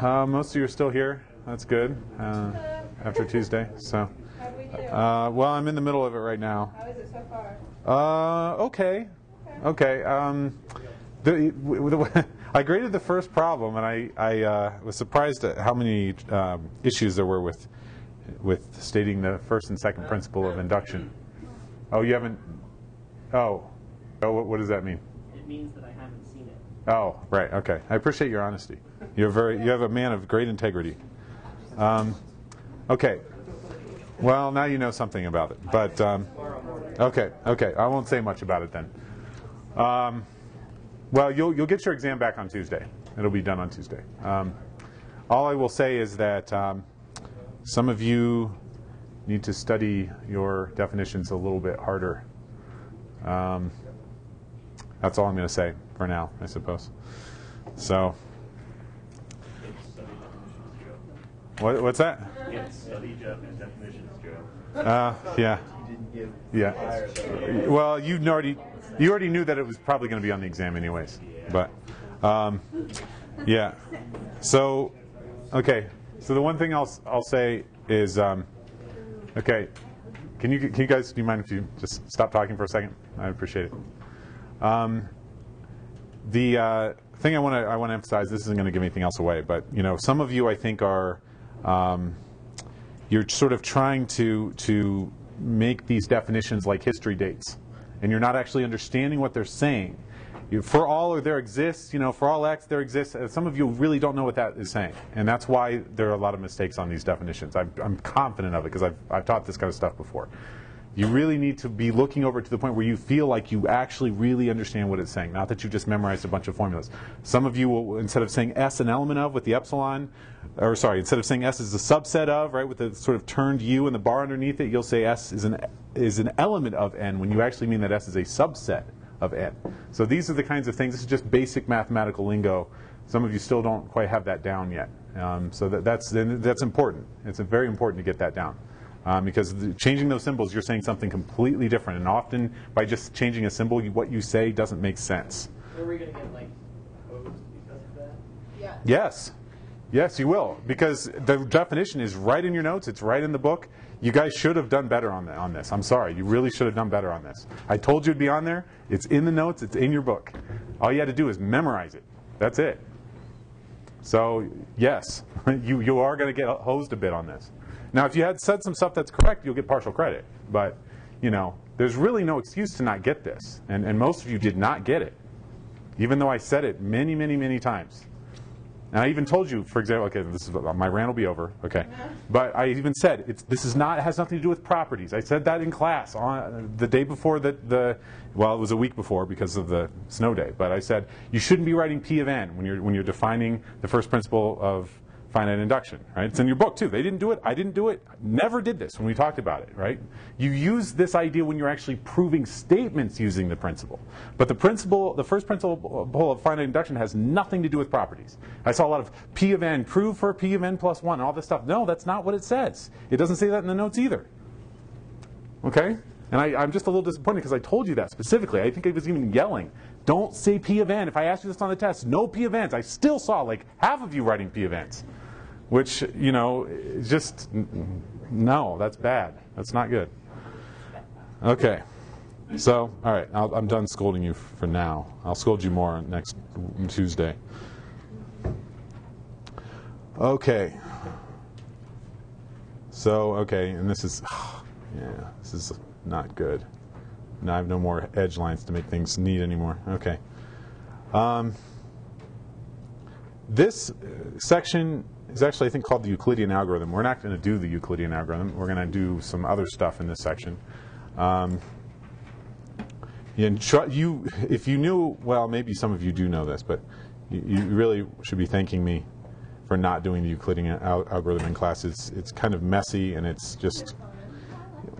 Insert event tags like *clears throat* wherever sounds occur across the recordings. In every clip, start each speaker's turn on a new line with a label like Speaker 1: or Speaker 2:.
Speaker 1: Uh, most of you are still here. That's good. Uh, after Tuesday, so.
Speaker 2: How we do?
Speaker 1: Uh, well, I'm in the middle of it right now.
Speaker 2: How is it so far?
Speaker 1: Uh, okay, okay. Um, the, the, *laughs* I graded the first problem, and I, I uh, was surprised at how many um, issues there were with with stating the first and second principle of induction. Oh, you haven't. Oh, oh. What, what does that mean?
Speaker 3: It means that I haven't seen it.
Speaker 1: Oh, right. Okay. I appreciate your honesty. You're very. You have a man of great integrity. Um, okay. Well, now you know something about it. But um, okay, okay. I won't say much about it then. Um, well, you'll you'll get your exam back on Tuesday. It'll be done on Tuesday. Um, all I will say is that um, some of you need to study your definitions a little bit harder. That's all I'm going to say for now, I suppose. So, what, what's that? Uh, yeah, yeah. Well, you already you already knew that it was probably going to be on the exam anyways. But um, yeah. So okay. So the one thing I'll I'll say is um, okay. Can you can you guys do you mind if you just stop talking for a second? I appreciate it. Um, the uh, thing I want to I want to emphasize this isn't going to give anything else away, but you know some of you I think are um, you're sort of trying to to make these definitions like history dates, and you're not actually understanding what they're saying. You, for all or there exists, you know, for all x there exists. uh, Some of you really don't know what that is saying, and that's why there are a lot of mistakes on these definitions. I'm, I'm confident of it because I've, I've taught this kind of stuff before. You really need to be looking over to the point where you feel like you actually really understand what it's saying, not that you just memorized a bunch of formulas. Some of you will, instead of saying S an element of with the epsilon, or sorry, instead of saying S is a subset of, right, with the sort of turned U and the bar underneath it, you'll say S is an is an element of N when you actually mean that S is a subset of N. So these are the kinds of things. This is just basic mathematical lingo. Some of you still don't quite have that down yet. Um, so that, that's that's important. It's very important to get that down. Um, because the, changing those symbols, you're saying something completely different. And often, by just changing a symbol, you, what you say doesn't make sense.
Speaker 3: Are we going to get like hosed because of that?
Speaker 2: Yeah.
Speaker 1: Yes. Yes, you will. Because the definition is right in your notes, it's right in the book. You guys should have done better on, the, on this. I'm sorry. You really should have done better on this. I told you it'd be on there. It's in the notes, it's in your book. All you had to do is memorize it. That's it. So, yes, *laughs* you, you are going to get hosed a bit on this. Now, if you had said some stuff that's correct, you'll get partial credit. But, you know, there's really no excuse to not get this. And, and most of you did not get it, even though I said it many, many, many times. And I even told you, for example, okay, this is my rant will be over, okay. But I even said it's, this is not has nothing to do with properties. I said that in class on the day before the, the well, it was a week before because of the snow day. But I said you shouldn't be writing P of n when you're when you're defining the first principle of finite induction, right? It's in your book too. They didn't do it. I didn't do it. Never did this when we talked about it, right? You use this idea when you're actually proving statements using the principle. But the principle, the first principle of finite induction has nothing to do with properties. I saw a lot of P of n, prove for P of n plus one, and all this stuff. No, that's not what it says. It doesn't say that in the notes either. Okay? And I, I'm just a little disappointed because I told you that specifically. I think I was even yelling, don't say P of n. If I asked you this on the test, no P of n's. I still saw like half of you writing P of n's, which, you know, just, no, that's bad. That's not good. Okay. So, all right, I'll, I'm done scolding you for now. I'll scold you more next Tuesday. Okay. So, okay, and this is, *sighs* yeah, this is not good. Now I have no more edge lines to make things neat anymore. Okay. Um, this section is actually, I think, called the Euclidean algorithm. We're not going to do the Euclidean algorithm. We're going to do some other stuff in this section. Um, and you, if you knew, well, maybe some of you do know this, but you, you really should be thanking me for not doing the Euclidean al- algorithm in class. It's, it's kind of messy and it's just,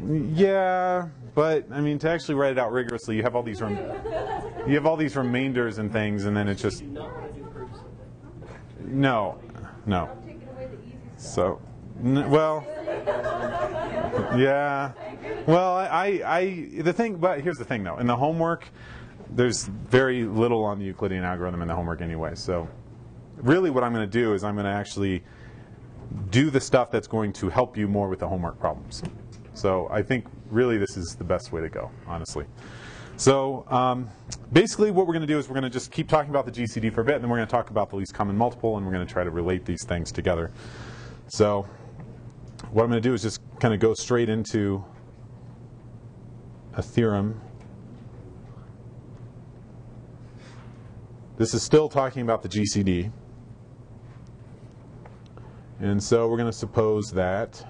Speaker 1: yeah, but I mean, to actually write it out rigorously, you have all these, you have all these remainders and things, and then it's just,
Speaker 3: Do not want to do proofs.
Speaker 1: no, no.
Speaker 2: I'm taking away the easy stuff.
Speaker 1: So, n- well, yeah. Well, I, I, I, the thing, but here's the thing though. In the homework, there's very little on the Euclidean algorithm in the homework anyway. So, really what I'm going to do is I'm going to actually do the stuff that's going to help you more with the homework problems. So I think really this is the best way to go, honestly. So um, basically what we're going to do is we're going to just keep talking about the GCD for a bit, and then we're going to talk about the least common multiple, and we're going to try to relate these things together. So what I'm going to do is just kind of go straight into a theorem. This is still talking about the GCD. And so we're going to suppose that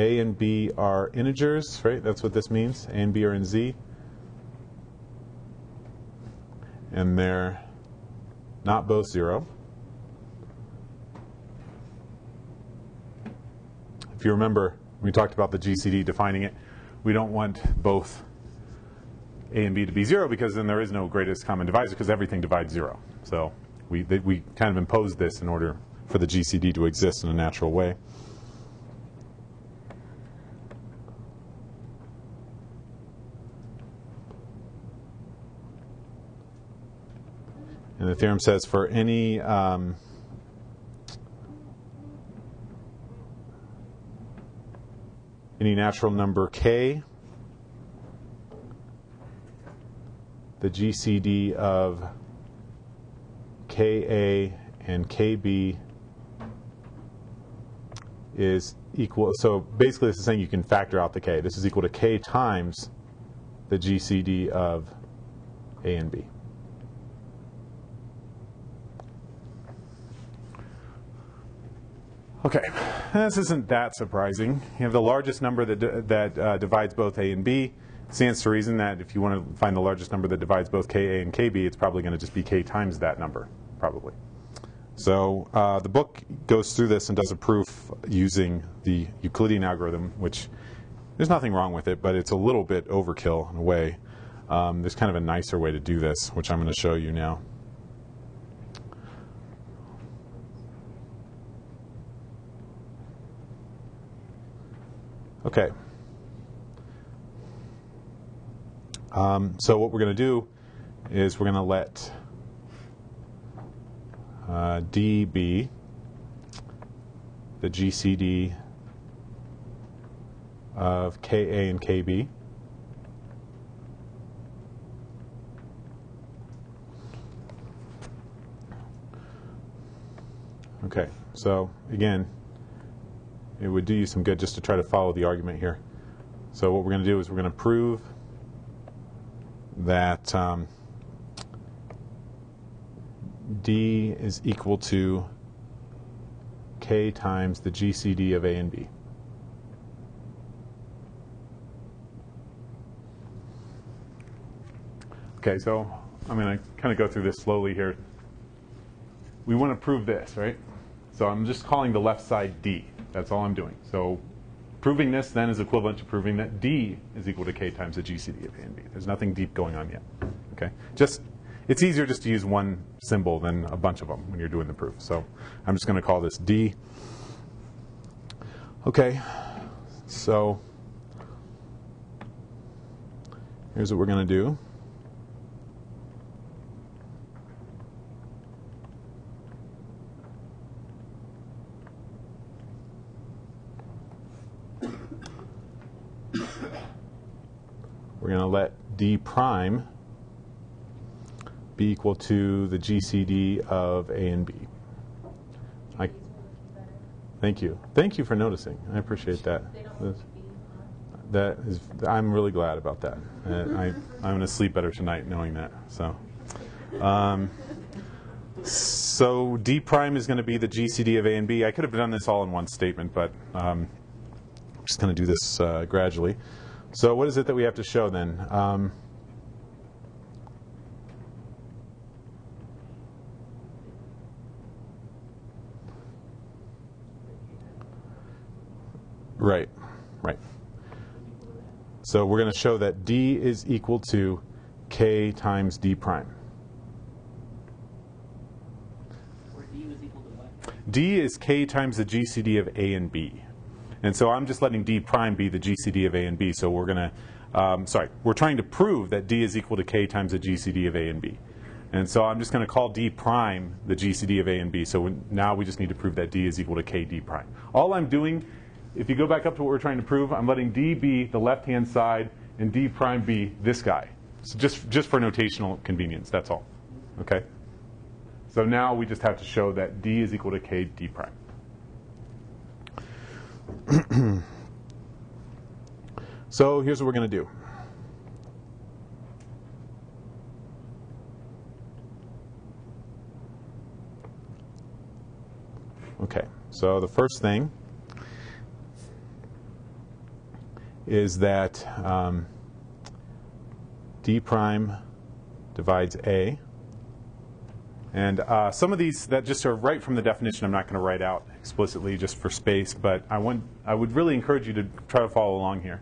Speaker 1: A and B are integers, right? That's what this means. A and B are in Z. And they're not both zero. If you remember, we talked about the GCD defining it. We don't want both A and B to be zero because then there is no greatest common divisor because everything divides zero. So we, they, we kind of imposed this in order for the GCD to exist in a natural way. And the theorem says for any um, any natural number k, the GCD of Ka and Kb is equal. So basically, this is saying you can factor out the k. This is equal to k times the GCD of A and B. Okay, this isn't that surprising. You have the largest number that, that uh, divides both A and B. It stands to reason that if you want to find the largest number that divides both Ka and Kb, it's probably going to just be K times that number, probably. So uh, the book goes through this and does a proof using the Euclidean algorithm, which there's nothing wrong with it, but it's a little bit overkill in a way. Um, there's kind of a nicer way to do this, which I'm going to show you now. Okay. Um, so what we're going to do is we're going to let uh, D be the GCD of KA and KB. Okay, so again, it would do you some good just to try to follow the argument here. So what we're going to do is we're going to prove that um, D is equal to K times the GCD of A and B. Okay, so I'm going to kind of go through this slowly here. We want to prove this, right? So I'm just calling the left side D. That's all I'm doing. So proving this then is equivalent to proving that D is equal to K times the GCD of A and B. There's nothing deep going on yet. Okay, just it's easier just to use one symbol than a bunch of them when you're doing the proof. So I'm just going to call this D. Okay, so here's what we're going to do. We're going to let D prime be equal to the GCD of A and B. I, thank you. Thank you for noticing. I appreciate that. That is, I'm really glad about that. Uh, I, I'm going to sleep better tonight knowing that. So, um, so D prime is going to be the GCD of A and B. I could have done this all in one statement, but um, I'm just going to do this uh, gradually. So what is it that we have to show then? Um, right, right. So we're going to show that D is equal to K times D prime.
Speaker 3: Where D was equal to what?
Speaker 1: D is K times the GCD of A and B. And so I'm just letting D prime be the GCD of A and B. So we're going to um, sorry, we're trying to prove that D is equal to K times the GCD of A and B. And so I'm just going to call D prime the GCD of A and B. So now we just need to prove that D is equal to KD prime. All I'm doing, if you go back up to what we're trying to prove, I'm letting D be the left-hand side and D prime be this guy. So just, just for notational convenience, that's all. Okay? So now we just have to show that D is equal to KD prime. *clears throat* so here's what we're going to do. Okay, so the first thing is that um, d prime divides a. And uh, some of these that just are right from the definition, I'm not going to write out explicitly just for space, but I, want, I would really encourage you to try to follow along here.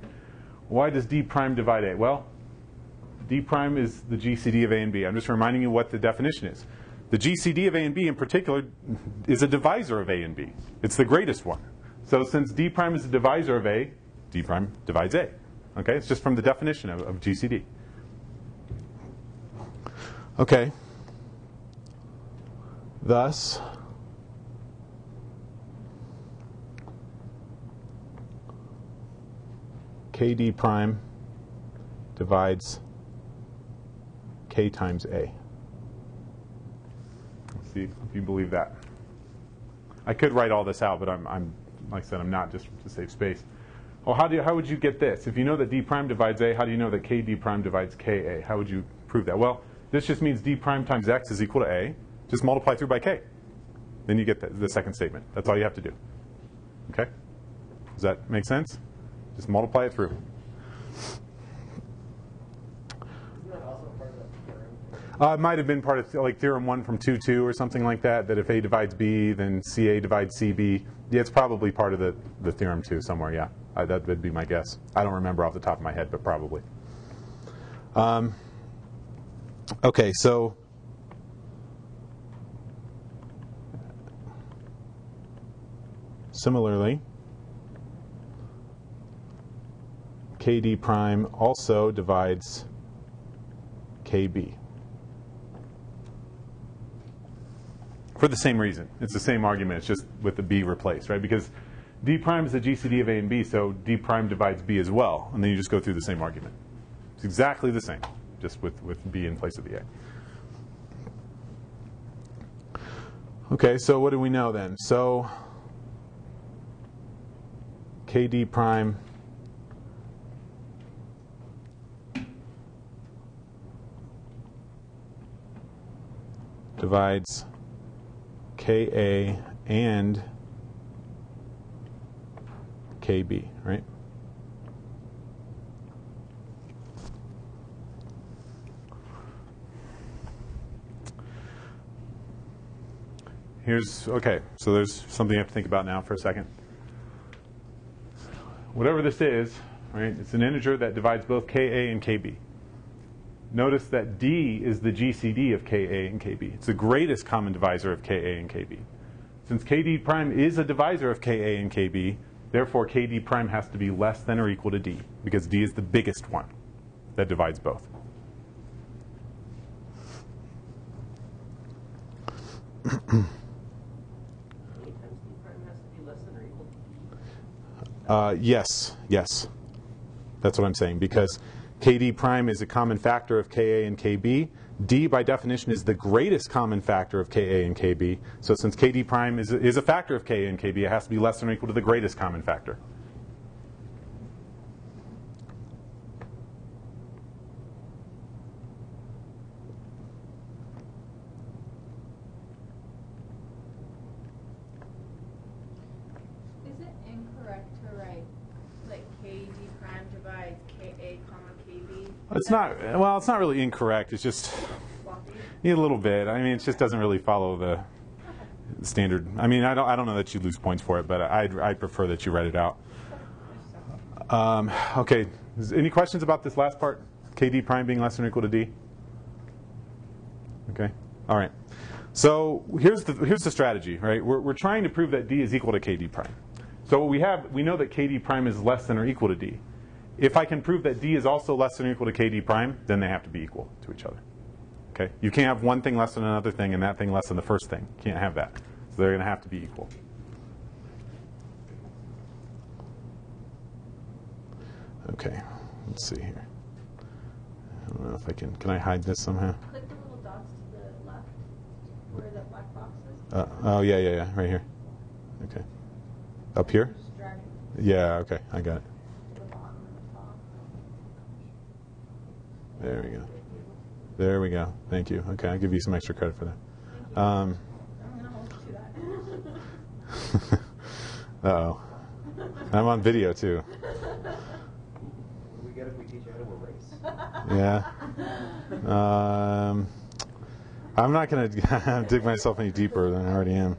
Speaker 1: Why does d prime divide a? Well, d prime is the GCD of a and b. I'm just reminding you what the definition is. The GCD of A and B in particular is a divisor of A and B. It's the greatest one. So since D prime is a divisor of A, D prime divides A. Okay, it's just from the definition of, of GCD. Okay. Thus, KD prime divides K times A see if you believe that. I could write all this out, but I'm, I'm like I said, I'm not just to save space. Well, how, do you, how would you get this? If you know that d prime divides a, how do you know that kd prime divides ka? How would you prove that? Well, this just means d prime times x is equal to a. Just multiply through by k. Then you get the, the second statement. That's all you have to do. Okay? Does that make sense? Just multiply it through. Uh, it might have been part of like theorem one from 2-2 or something like that, that if A divides B, then CA divides CB. Yeah, it's probably part of the, the theorem too somewhere, yeah. Uh, that would be my guess. I don't remember off the top of my head, but probably. Um, okay, so similarly, KD prime also divides KB. for the same reason. It's the same argument. It's just with the b replaced, right? Because d prime is the GCD of a and b, so d prime divides b as well. And then you just go through the same argument. It's exactly the same, just with, with b in place of the a. Okay, so what do we know then? So kd prime divides Ka and Kb, right? Here's, okay, so there's something you have to think about now for a second. Whatever this is, right, it's an integer that divides both Ka and Kb. Notice that D is the GCD of Ka and Kb. It's the greatest common divisor of Ka and Kb. Since Kd prime is a divisor of Ka and Kb, therefore Kd prime has to be less than or equal to D, because D is the biggest one that divides both. Uh, yes, yes. That's what I'm saying, because KD prime is a common factor of Ka and Kb. D, by definition, is the greatest common factor of Ka and Kb. So since Kd prime is, is a factor of Ka and Kb, it has to be less than or equal to the greatest common factor. It's not, well, it's not really incorrect. It's just a little bit. I mean, it just doesn't really follow the standard. I mean, I don't, I don't know that you lose points for it, but I'd, I'd prefer that you write it out. Um, okay, any questions about this last part? KD prime being less than or equal to D? Okay, all right. So here's the, here's the strategy, right? We're, we're trying to prove that D is equal to KD prime. So we have, we know that KD prime is less than or equal to D. if I can prove that D is also less than or equal to KD prime, then they have to be equal to each other. Okay? You can't have one thing less than another thing and that thing less than the first thing. You can't have that. So they're going to have to be equal. Okay, let's see here. I don't know if I can. Can I hide this somehow?
Speaker 2: Click the little dots to the left where the black box is.
Speaker 1: Uh, oh, yeah, yeah, yeah, right here. Okay. Up here?
Speaker 2: Just drag it
Speaker 1: Yeah, okay, I got it.
Speaker 2: to the bottom and the top.
Speaker 1: There we go. There we go. Thank you. Okay, I'll give you some extra credit for that. Um,
Speaker 2: I'm gonna hold you to that.
Speaker 1: uh oh. I'm on video too.
Speaker 4: We get if we teach you how to erase.
Speaker 1: Yeah. Um, I'm not going *laughs* to dig myself any deeper than I already am.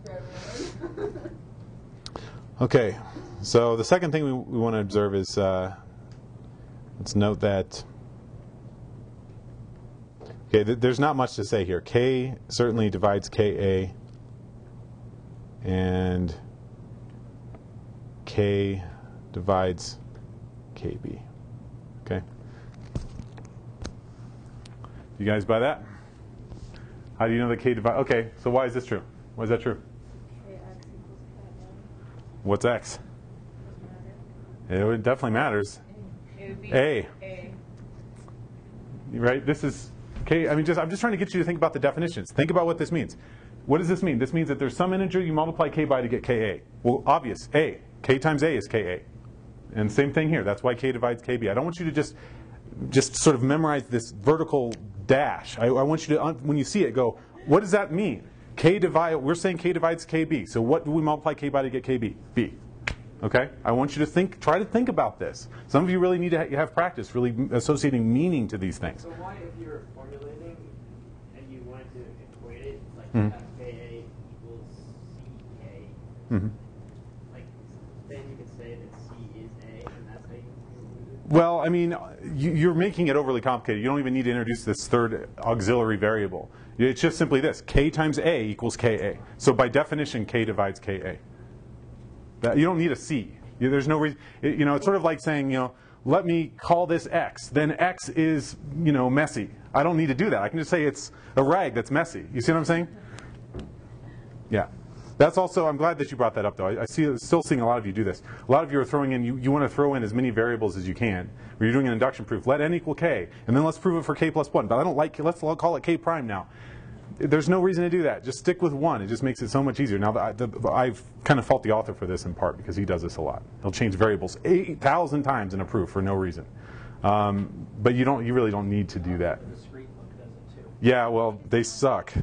Speaker 1: Okay, so the second thing we, we want to observe is uh, let's note that. Okay, th- there's not much to say here. K certainly divides Ka, and K divides KB. Okay. You guys buy that? How do you know that K divides? Okay, so why is this true? Why is that true?
Speaker 2: KX equals KY.
Speaker 1: What's X? It definitely matters.
Speaker 2: It would be
Speaker 1: A.
Speaker 2: A.
Speaker 1: right? This is K. I mean, just I'm just trying to get you to think about the definitions. Think about what this means. What does this mean? This means that there's some integer you multiply k by to get ka. Well, obvious. A. K times a is ka. And same thing here. That's why k divides kb. I don't want you to just just sort of memorize this vertical dash. I, I want you to, when you see it, go, what does that mean? K divide. We're saying k divides kb. So what do we multiply k by to get kb? B. Okay? I want you to think, try to think about this. Some of you really need to ha- have practice, really associating meaning to these things.
Speaker 3: So why, if you're formulating and you wanted to equate it, like
Speaker 1: Mhm.
Speaker 3: have Ka equals Ck,
Speaker 1: Mhm.
Speaker 3: like then you could say that C is A, and that's how you.
Speaker 1: Well, I mean, you're making it overly complicated. You don't even need to introduce this third auxiliary variable. It's just simply this: k times a equals ka. So by definition, k divides ka. That, you don't need a c. You- There's no reason. You know, it's sort of like saying, you know, let me call this x. Then x is, you know, messy. I don't need to do that. I can just say it's a rag that's messy. You see what I'm saying? Yeah. That's also, I'm glad that you brought that up, though. I, I see, still seeing a lot of you do this. A lot of you are throwing in, you, you want to throw in as many variables as you can. When you're doing an induction proof, let n equal k, and then let's prove it for k plus 1. But I don't like, let's call it k prime now. There's no reason to do that. Just stick with 1. It just makes it so much easier. Now, the, the, I've kind of fault the author for this in part because he does this a lot. He'll change variables 8,000 times in a proof for no reason. Um, but you don't, you really don't need to do that.
Speaker 3: The discrete book does it too.
Speaker 1: Yeah, well, they suck.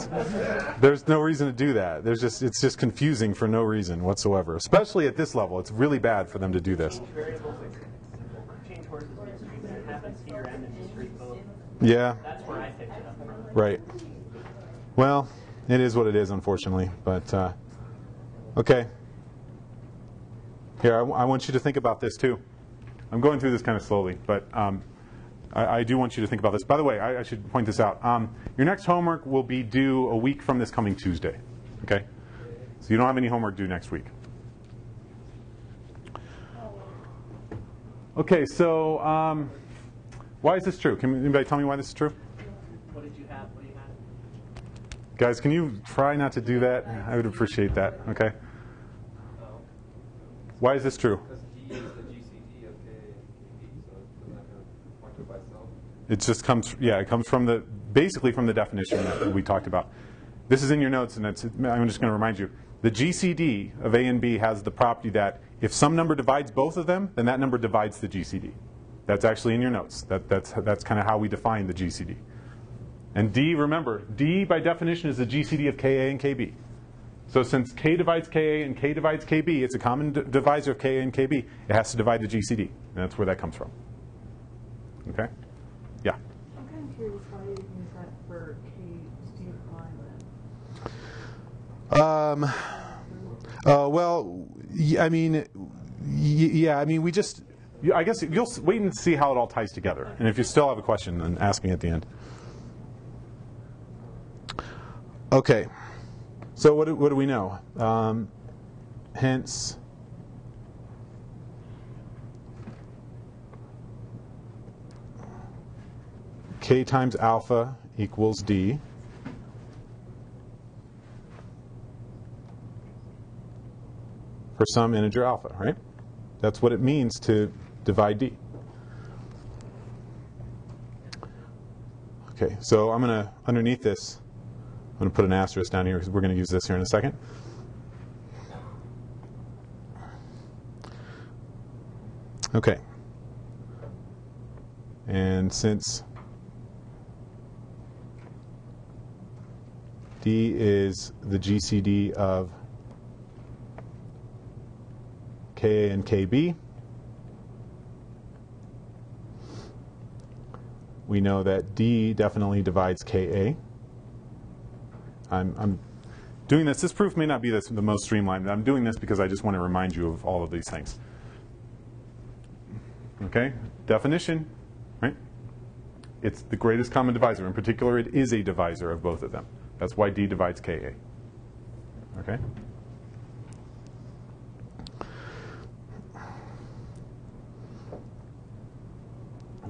Speaker 1: *laughs* There's no reason to do that. There's just it's just confusing for no reason whatsoever. Especially at this level, it's really bad for them to do this.
Speaker 3: Change variables, like simple. Change horses discrete, and it happens here and in discrete both.
Speaker 1: Yeah,
Speaker 3: That's where I picked it up from.
Speaker 1: right. Well, it is what it is, unfortunately. But uh, okay. Here, I, I want you to think about this too. I'm going through this kind of slowly, but um, I, I do want you to think about this. By the way, I, I should point this out. Um, your next homework will be due a week from this coming Tuesday. Okay? So you don't have any homework due next week. Okay, so um, why is this true? Can anybody tell me why this is true?
Speaker 3: What did you have? What do you have?
Speaker 1: Guys, can you try not to do that? I would appreciate that. Okay? Why is this true?
Speaker 4: Because D is the GCD of K and KB, so it's not going to point to it by itself.
Speaker 1: It just comes, yeah, it comes from the, basically from the definition that we talked about. This is in your notes, and it's, I'm just going to remind you. The GCD of A and B has the property that if some number divides both of them, then that number divides the GCD. That's actually in your notes. That, that's that's kind of how we define the GCD. And D, remember, D by definition is the GCD of KA and KB. So since K divides KA and K divides KB, it's a common d- divisor of KA and KB, it has to divide the GCD. And that's where that comes from. Okay? Yeah.
Speaker 5: I'm kind of curious why you use that for K Steve Klein then.
Speaker 1: Um, uh, well, I mean, yeah, I mean, we just, I guess you'll wait and see how it all ties together. And if you still have a question, then ask me at the end. Okay, so what do, what do we know? Um, hence, k times alpha equals d. for some integer alpha, right? That's what it means to divide d. Okay, so I'm going to, underneath this, I'm going to put an asterisk down here because we're going to use this here in a second. Okay. And since D is the GCD of Ka and Kb, we know that D definitely divides Ka. I'm, I'm doing this. This proof may not be this, the most streamlined. but I'm doing this because I just want to remind you of all of these things. Okay? Definition, right? It's the greatest common divisor. In particular, it is a divisor of both of them. That's why D divides Ka. Okay?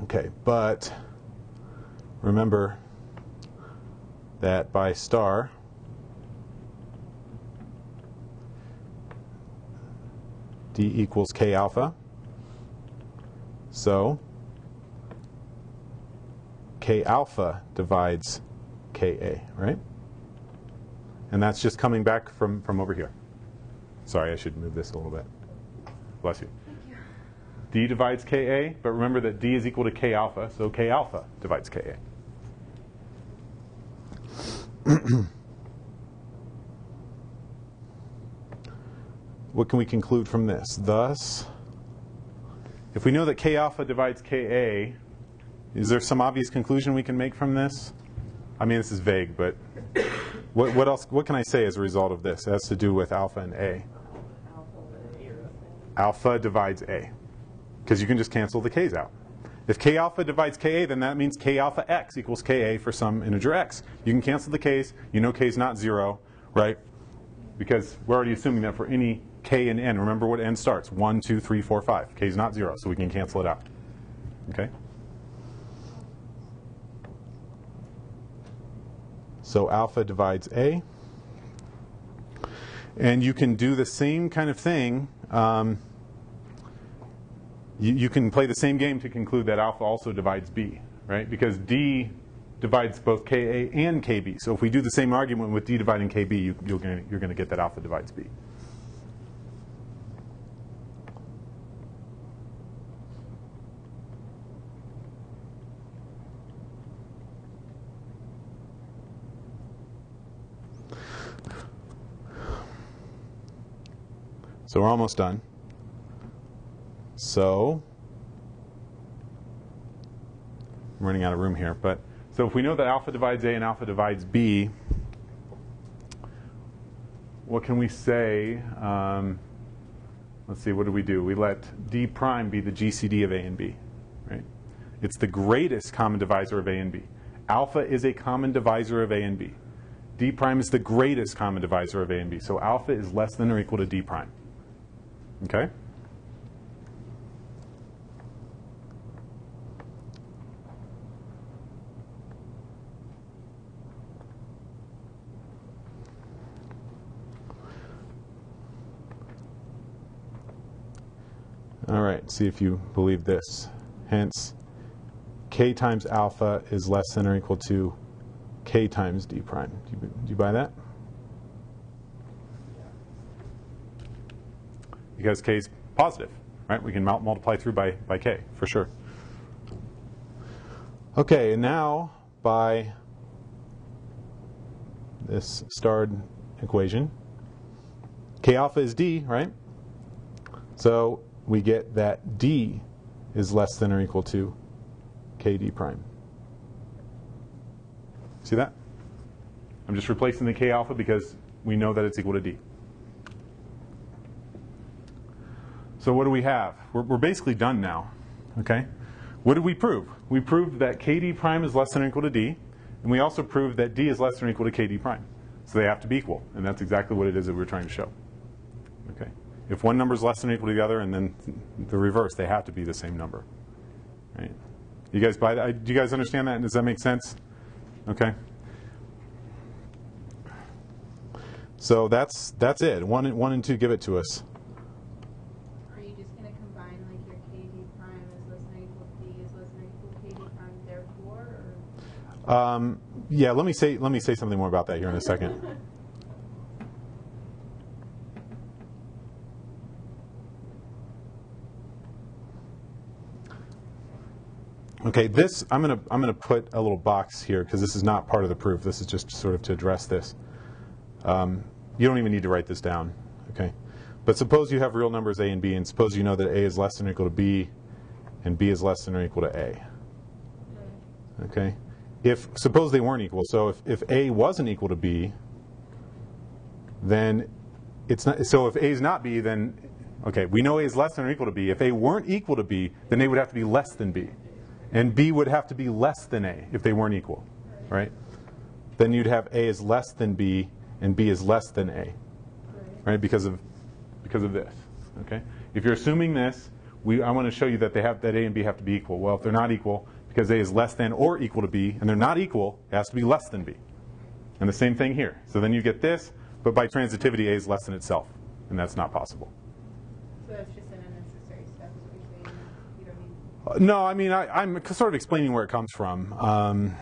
Speaker 1: Okay, but remember that by star, D equals K alpha. So K alpha divides Ka, right? And that's just coming back from, from over here. Sorry, I should move this a little bit. Bless you. D divides Ka, but remember that D is equal to K alpha, so K alpha divides Ka. *clears throat* what can we conclude from this? Thus, if we know that K alpha divides Ka, is there some obvious conclusion we can make from this? I mean, this is vague, but what, what else? What can I say as a result of this? It has to do with alpha and A. Alpha divides A, because you can just cancel the k's out. If k alpha divides ka, then that means k alpha x equals ka for some integer x. You can cancel the k's. You know k is not zero, right? Because we're already assuming that for any k and n, remember what n starts: 1, 2, 3, 4, 5. k is not zero, so we can cancel it out. Okay? So alpha divides A. And you can do the same kind of thing. Um, you, you, can play the same game to conclude that alpha also divides B, right? Because D divides both Ka and Kb. So if we do the same argument with D dividing Kb, you, you're going to get that alpha divides B. So we're almost done. So I'm running out of room here, but so if we know that alpha divides A and alpha divides B, what can we say? Um, let's see, what do we do? We let D prime be the GCD of A and B, right? It's the greatest common divisor of A and B. Alpha is a common divisor of A and B. D prime is the greatest common divisor of A and B. So alpha is less than or equal to D prime. Okay? All right, see if you believe this. Hence, k times alpha is less than or equal to k times d prime. Do you, do you buy that? Because k is positive, right? We can multiply through by, by k, for sure. Okay, and now by this starred equation, k alpha is d, right? So we get that d is less than or equal to kd prime. See that? I'm just replacing the k alpha because we know that it's equal to d. So what do we have? We're, we're, basically done now. Okay? What did we prove? We proved that kd prime is less than or equal to d, and we also proved that d is less than or equal to kd prime. So they have to be equal, and that's exactly what it is that we're trying to show. Okay? If one number is less than or equal to the other, and then the reverse, they have to be the same number. Right? You guys buy that? Do you guys understand that? Does that make sense? Okay. So that's that's it. One and one and two, give it to us.
Speaker 2: Are you just gonna combine like your KD prime is less than equal to D is less than equal to KD prime therefore, or?
Speaker 1: Um, yeah, let me say let me say something more about that here in a second. *laughs* Okay, this I'm gonna I'm gonna put a little box here because this is not part of the proof. This is just sort of to address this. Um, you don't even need to write this down. Okay, but suppose you have real numbers a and b, and suppose you know that a is less than or equal to b, and b is less than or equal to a. Okay, if suppose they weren't equal, so if, if a wasn't equal to b, then it's not. So if a is not b, then okay, we know a is less than or equal to b. If a weren't equal to b, then they would have to be less than b, and b would have to be less than a if they weren't equal, right? Then you'd have a is less than b, and b is less than a, right? Because of because of this. Okay. If you're assuming this, we I want to show you that they have that a and b have to be equal. Well, if they're not equal, because a is less than or equal to b, and they're not equal, it has to be less than b. And the same thing here. So then you get this, but by transitivity, a is less than itself, and that's not possible.
Speaker 2: So that's just an unnecessary step, is what you're saying, you don't need.
Speaker 1: Uh, No, I mean I, I'm sort of explaining where it comes from. Um,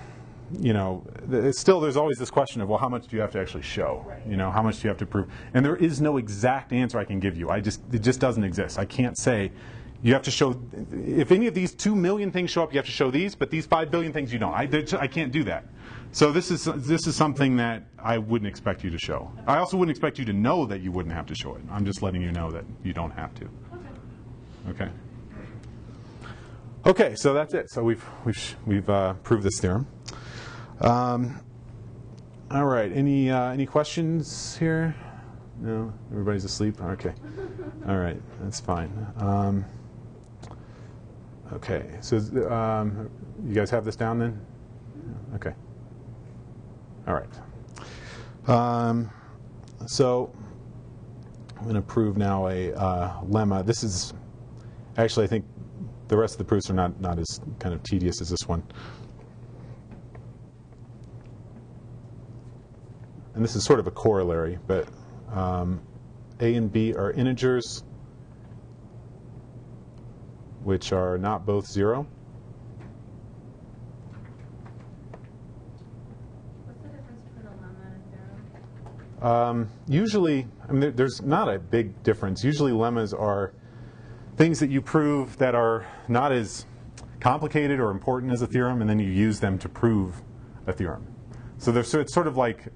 Speaker 1: you know, it's still there's always this question of well, how much do you have to actually show?
Speaker 2: Right.
Speaker 1: You know, how much do you have to prove? And there is no exact answer I can give you. I just it just doesn't exist. I can't say you have to show if any of these two million things show up, you have to show these, but these five billion things you don't. I I can't do that. So this is this is something that I wouldn't expect you to show. I also wouldn't expect you to know that you wouldn't have to show it. I'm just letting you know that you don't have to. Okay. Okay, so that's it. So we've we've we've uh, proved this theorem. Um, all right. Any uh, any questions here? No. Everybody's asleep. Okay. All right. That's fine. Um, okay. So um, you guys have this down then? Okay. All right. Um, so I'm going to prove now a uh, lemma. This is actually I think the rest of the proofs are not, not as kind of tedious as this one. And this is sort of a corollary, but um, a and b are integers which are not both zero.
Speaker 2: What's the difference between a lemma and a theorem?
Speaker 1: Um, usually, I mean, there, there's not a big difference. Usually, lemmas are things that you prove that are not as complicated or important as a theorem, and then you use them to prove a theorem. So there's, so it's sort of like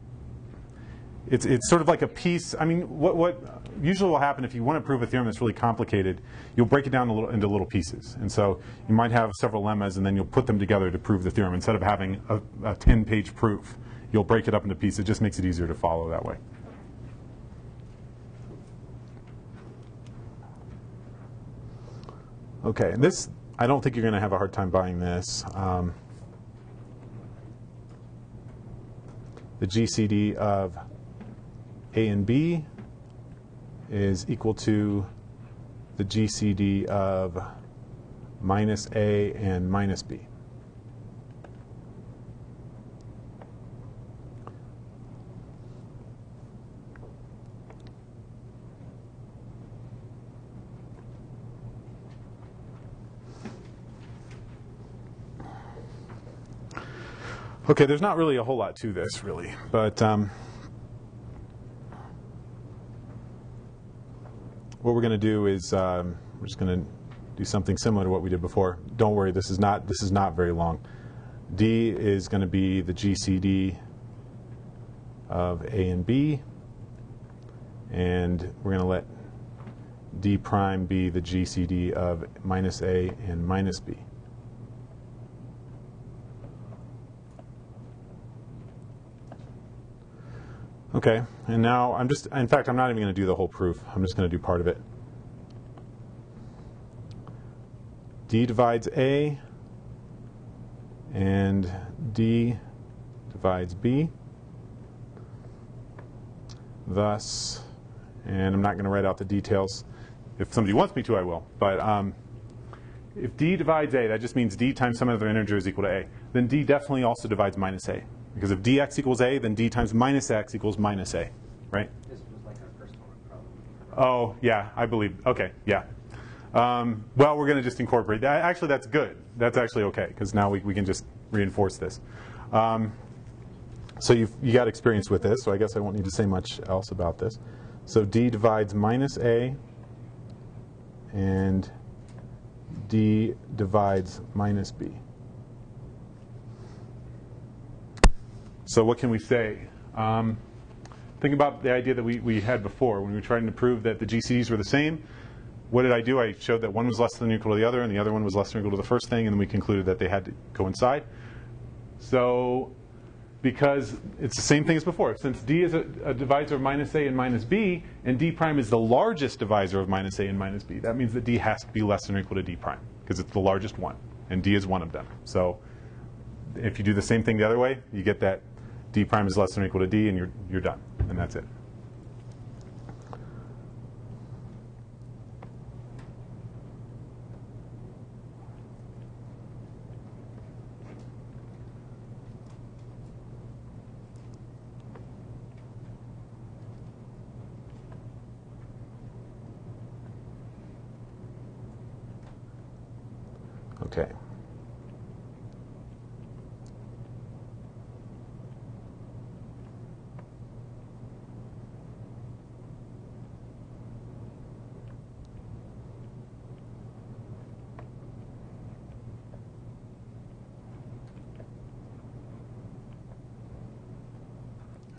Speaker 1: it's, it's sort of like a piece. I mean, what, what usually will happen if you want to prove a theorem that's really complicated, you'll break it down a little, into little pieces. And so you might have several lemmas, and then you'll put them together to prove the theorem. Instead of having a, a 10-page proof, you'll break it up into pieces. It just makes it easier to follow that way. Okay, and this, I don't think you're going to have a hard time buying this. Um, the GCD of A and B is equal to the GCD of minus A and minus B. Okay, there's not really a whole lot to this, really, but um, what we're going to do is um, we're just going to do something similar to what we did before. Don't worry, this is not this is not very long. D is going to be the GCD of A and B, and we're going to let D prime be the GCD of minus A and minus B. Okay, and now I'm just, in fact, I'm not even going to do the whole proof. I'm just going to do part of it. D divides A, and D divides B. Thus, and I'm not going to write out the details. If somebody wants me to, I will. But um, if d divides a, that just means d times some other integer is equal to a. Then d definitely also divides minus a. Because if dx equals a, then d times minus x equals minus a, right?
Speaker 3: This was like our first problem.
Speaker 1: Oh, yeah, I believe. Okay, yeah. Um, well, we're going to just incorporate that. Actually, that's good. That's actually okay because now we, we can just reinforce this. Um, so you've, you got experience with this, so I guess I won't need to say much else about this. So d divides minus a, and d divides minus b. So what can we say? Um, think about the idea that we, we had before when we were trying to prove that the GCDs were the same. What did I do? I showed that one was less than or equal to the other, and the other one was less than or equal to the first thing, and then we concluded that they had to coincide. So because it's the same thing as before. Since d is a, a, divisor of minus a and minus b, and d prime is the largest divisor of minus a and minus b, that means that d has to be less than or equal to d prime, because it's the largest one, and d is one of them. So if you do the same thing the other way, you get that d prime is less than or equal to d, and you're, you're done, and that's it. Okay.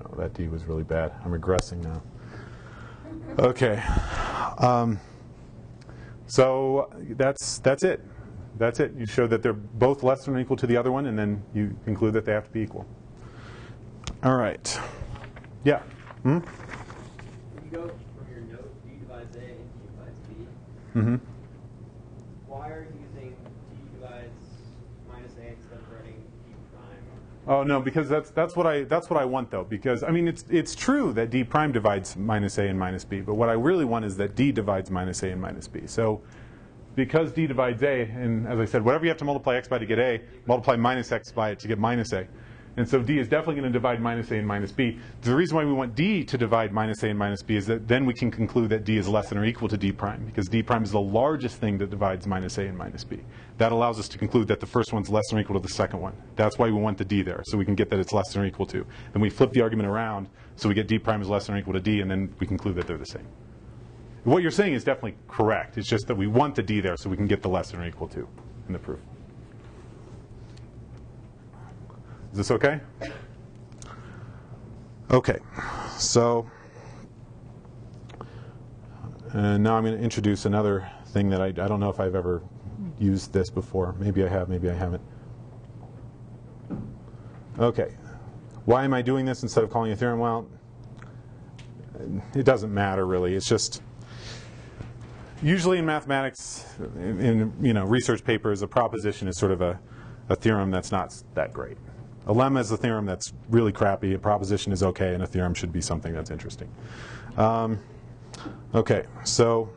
Speaker 1: Oh, that D was really bad. I'm regressing now. Okay. Um, so that's that's it. That's it. You show that they're both less than or equal to the other one, and then you conclude that they have to be equal. All right. Yeah. Hmm?
Speaker 3: When you go from your note, d divides a and d divides b,
Speaker 1: Mm-hmm.
Speaker 3: why are you using d divides minus a instead of writing d prime?
Speaker 1: Oh no, because that's that's what I that's what I want though. Because I mean, it's it's true that d prime divides minus a and minus b, but what I really want is that d divides minus a and minus b. So because d divides a, and as I said, whatever you have to multiply x by to get a, multiply minus x by it to get minus a. And so d is definitely going to divide minus a and minus b. The reason why we want d to divide minus a and minus b is that then we can conclude that d is less than or equal to d prime, because d prime is the largest thing that divides minus a and minus b. That allows us to conclude that the first one's less than or equal to the second one. That's why we want the d there, so we can get that it's less than or equal to. Then we flip the argument around, so we get d prime is less than or equal to d, and then we conclude that they're the same. What you're saying is definitely correct. It's just that we want the d there so we can get the less than or equal to in the proof. Is this okay? Okay, so uh, now I'm going to introduce another thing that I, I don't know if I've ever used this before. Maybe I have, maybe I haven't. Okay, why am I doing this instead of calling a theorem? Well, it doesn't matter really. It's just usually in mathematics, in, in, you know research papers, a proposition is sort of a, a theorem that's not that great. A lemma is a theorem that's really crappy. A proposition is okay, and a theorem should be something that's interesting. Um, okay, so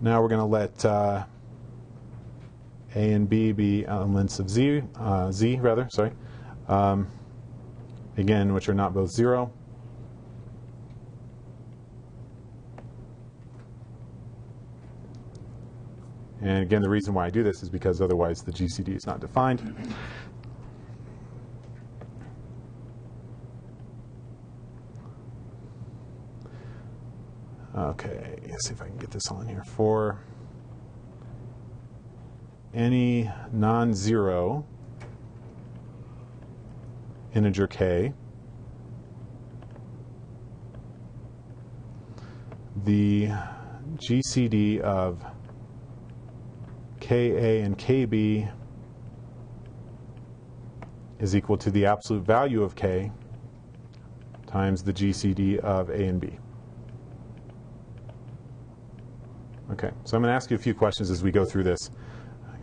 Speaker 1: now we're going to let uh, a and b be elements of z, uh, z rather, sorry. Um, again, which are not both zero. And again, the reason why I do this is because otherwise the GCD is not defined. Okay, let's see if I can get this on here. For any non-zero integer k, the GCD of Ka and Kb is equal to the absolute value of K times the GCD of A and B. Okay, so I'm going to ask you a few questions as we go through this.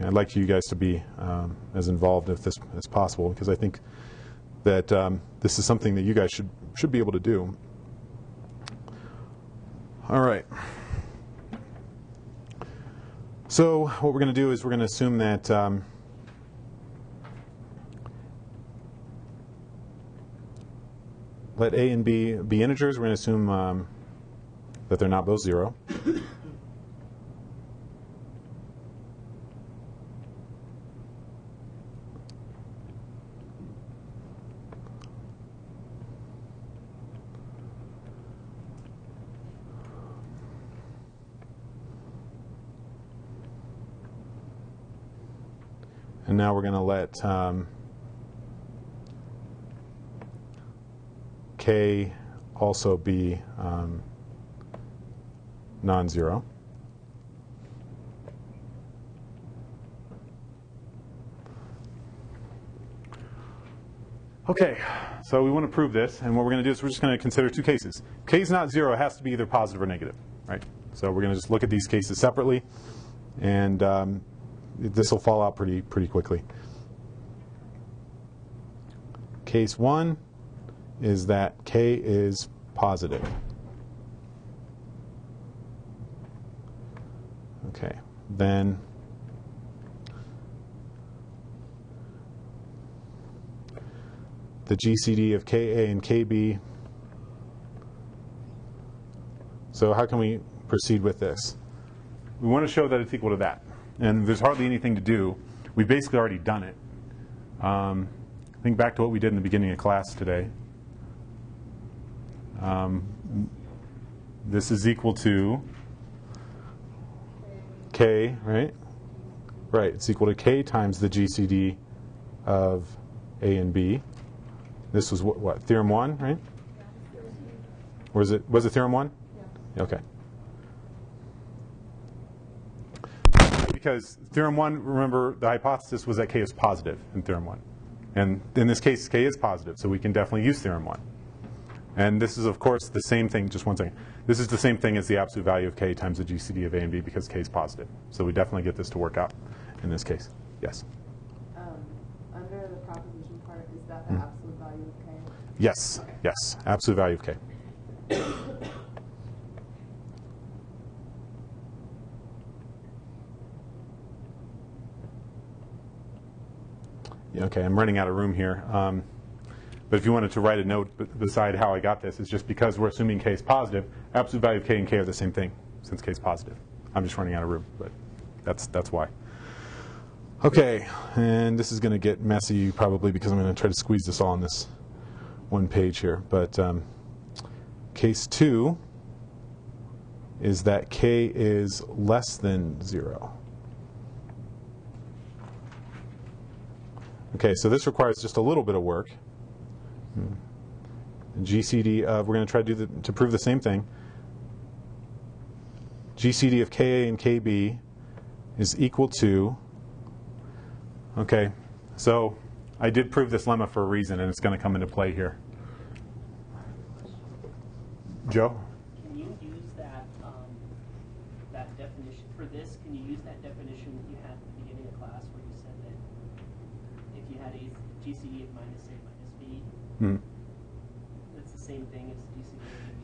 Speaker 1: I'd like you guys to be um, as involved this as possible because I think that um, this is something that you guys should should be able to do. All right. So what we're going to do is we're going to assume that um, let a and b be integers. We're going to assume um, that they're not both zero. Now we're going to let um, k also be um, non-zero. Okay, so we want to prove this, and what we're going to do is we're just going to consider two cases. k is not zero, it has to be either positive or negative, right? So we're going to just look at these cases separately, and um, this will fall out pretty pretty quickly. Case one is that k is positive. Okay, then the GCD of KA and KB. So how can we proceed with this? We want to show that it's equal to that. And there's hardly anything to do. We've basically already done it. Um, think back to what we did in the beginning of class today. Um, this is equal to k, right? Right, it's equal to k times the GCD of a and b. This was what, what theorem one, right? Or is it was it theorem one? Okay. Because theorem one, remember, the hypothesis was that k is positive in theorem one, and in this case, k is positive, so we can definitely use theorem one. And this is, of course, the same thing, just one second. This is the same thing as the absolute value of k times the GCD of a and b because k is positive. So we definitely get this to work out in this case. Yes?
Speaker 5: Um, under the proposition part, is that the absolute value of k?
Speaker 1: Yes, yes, absolute value of k. *coughs* okay, I'm running out of room here. Um, but if you wanted to write a note beside how I got this, it's just because we're assuming k is positive, absolute value of k and k are the same thing since k is positive. I'm just running out of room, but that's, that's why. Okay, and this is going to get messy probably because I'm going to try to squeeze this all on this one page here. But um, case two is that k is less than zero. Okay, so this requires just a little bit of work. Hmm. GCD of, we're going to try to do the, to prove the same thing. GCD of Ka and Kb is equal to, okay, so I did prove this lemma for a reason, and it's going to come into play here. Joe?
Speaker 6: Can you use that, um, that definition, for this, can you use that definition that you had at the beginning of class where you said that if you had a GCD of minus A minus B,
Speaker 1: Hmm.
Speaker 6: that's the same thing as GCD?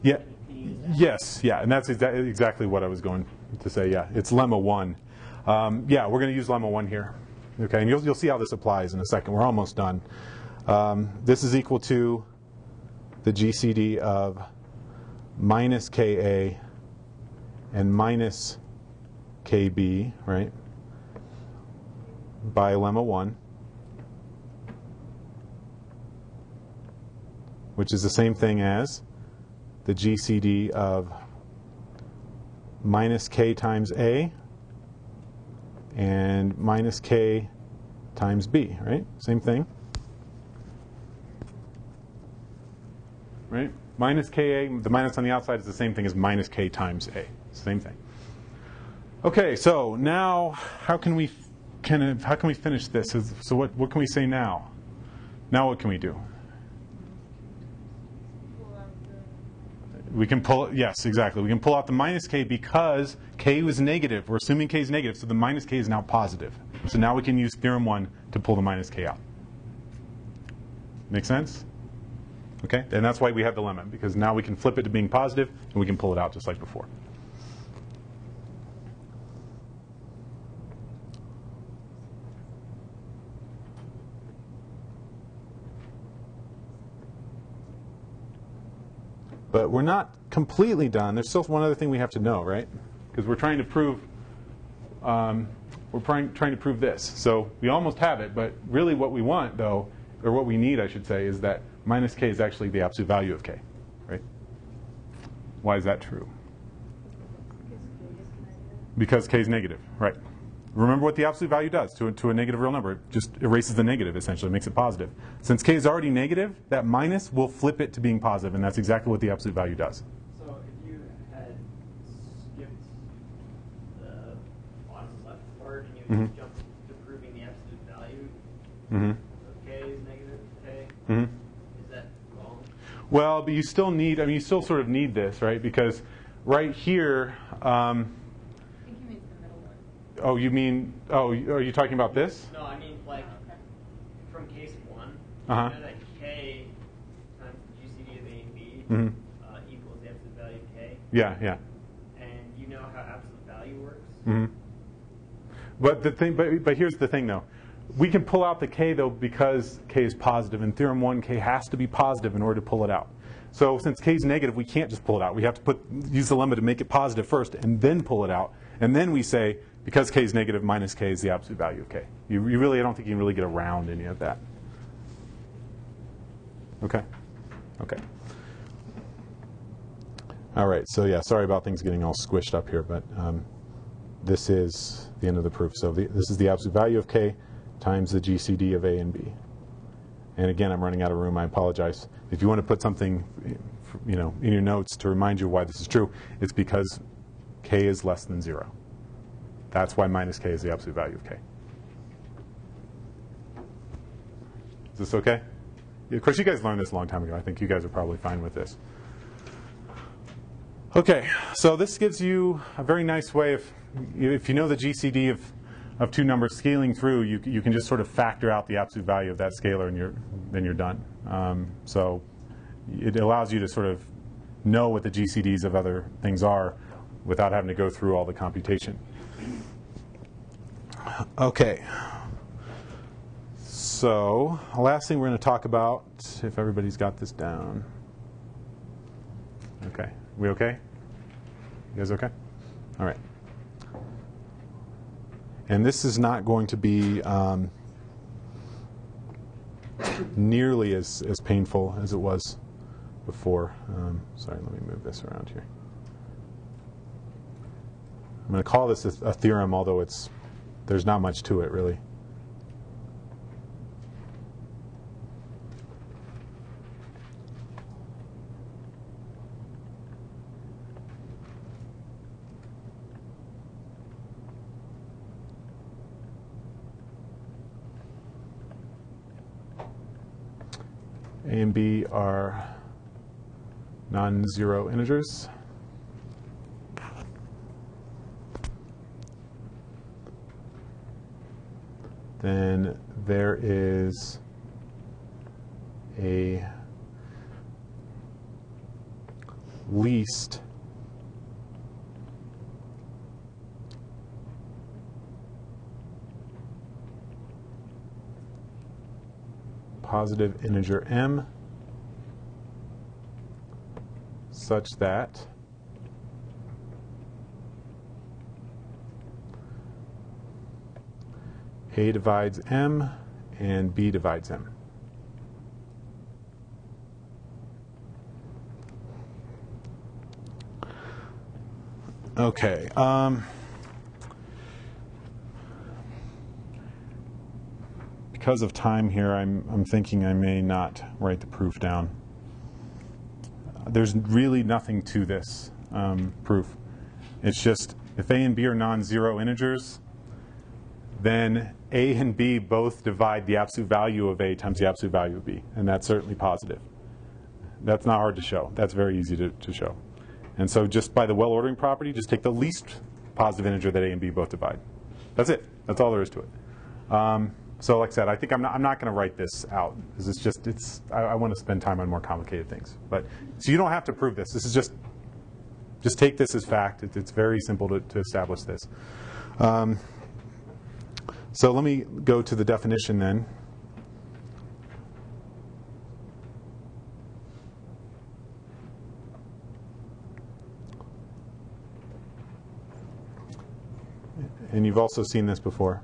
Speaker 1: Yeah.
Speaker 6: Can you- Can you use that?
Speaker 1: Yes, yeah, and that's exa- exactly what I was going to say. Yeah, it's lemma one. Um, yeah, we're going to use lemma one here. Okay, and you'll you'll see how this applies in a second. We're almost done. Um, this is equal to the GCD of minus Ka and minus Kb, right? By lemma one, which is the same thing as the GCD of minus k times a and minus k times b, right? Same thing. Right? Minus ka, the minus on the outside is the same thing as minus k times a. Same thing. Okay, so now how can we can how can we finish this? So what what can we say now? Now what can we do?
Speaker 2: Pull out the
Speaker 1: We can pull, yes, exactly. We can pull out the minus k because k was negative. We're assuming k is negative, so the minus k is now positive. So now we can use theorem 1 to pull the minus k out. Make sense? Okay, and that's why we have the lemma, because now we can flip it to being positive, and we can pull it out just like before. But we're not completely done. There's still one other thing we have to know, right? Because we're trying to prove um, we're trying, trying to prove this. So we almost have it, but really what we want, though, or what we need, I should say, is that minus k is actually the absolute value of k, right? Why is that true? Because k is negative, right? Remember what the absolute value does to a, to a negative real number. It just erases the negative, essentially, makes it positive. Since k is already negative, that minus will flip it to being positive, and that's exactly what the absolute value does.
Speaker 3: So if you had skipped the bottom left part and you
Speaker 1: Mhm.
Speaker 3: just jumped to proving the absolute value
Speaker 1: Mm-hmm.
Speaker 3: of k is negative k,
Speaker 1: Mm-hmm.
Speaker 3: is that wrong?
Speaker 1: Well, but you still need, I mean, you still sort of need this, right? Because right here, um,
Speaker 2: I think he means the middle one.
Speaker 1: Oh, you mean, oh, are you talking about this?
Speaker 3: No, I mean like from case one, you know that k times GCD of a and b
Speaker 1: Mhm.
Speaker 3: uh, equals the absolute value of k,
Speaker 1: Yeah, yeah.
Speaker 3: and you know how absolute value works.
Speaker 1: hmm But the thing, but, but here's the thing though. We can pull out the k though because k is positive. In theorem one, k has to be positive in order to pull it out. So since k is negative, we can't just pull it out. We have to put use the lemma to make it positive first and then pull it out. And then we say because k is negative, minus k is the absolute value of k. You, you really, I don't think you can really get around any of that. Okay. Okay. All right. So yeah, sorry about things getting all squished up here, but um, this is the end of the proof. So the, this is the absolute value of k times the GCD of a and b. And again, I'm running out of room. I apologize. If you want to put something, you know, in your notes to remind you why this is true, it's because k is less than zero. That's why minus k is the absolute value of k. Is this okay? Of course, you guys learned this a long time ago. I think you guys are probably fine with this. Okay, so this gives you a very nice way of, if you know the GCD of, of two numbers scaling through, you, you can just sort of factor out the absolute value of that scalar and you're, then you're done. Um, so it allows you to sort of know what the GCDs of other things are without having to go through all the computation. Okay. So, last thing we're going to talk about, if everybody's got this down. Okay. We okay? You guys okay? All right. And this is not going to be um, nearly as, as painful as it was before. Um, sorry, let me move this around here. I'm going to call this a, a theorem, although it's there's not much to it really. A and B are non-zero integers. Then there is a least positive integer m such that a divides m and b divides m. Okay. Um, because of time here, I'm, I'm thinking I may not write the proof down. There's really nothing to this um, proof. It's just if a and b are non-zero integers, then a and b both divide the absolute value of a times the absolute value of b, and that's certainly positive. That's not hard to show. That's very easy to, to show. And so just by the well-ordering property, just take the least positive integer that a and b both divide. That's it. That's all there is to it. Um, so like I said, I think I'm not, I'm not going to write this out because it's just it's I, I want to spend time on more complicated things. But so you don't have to prove this. This is just just take this as fact. It, it's very simple to, to establish this. Um, so let me go to the definition then. And you've also seen this before.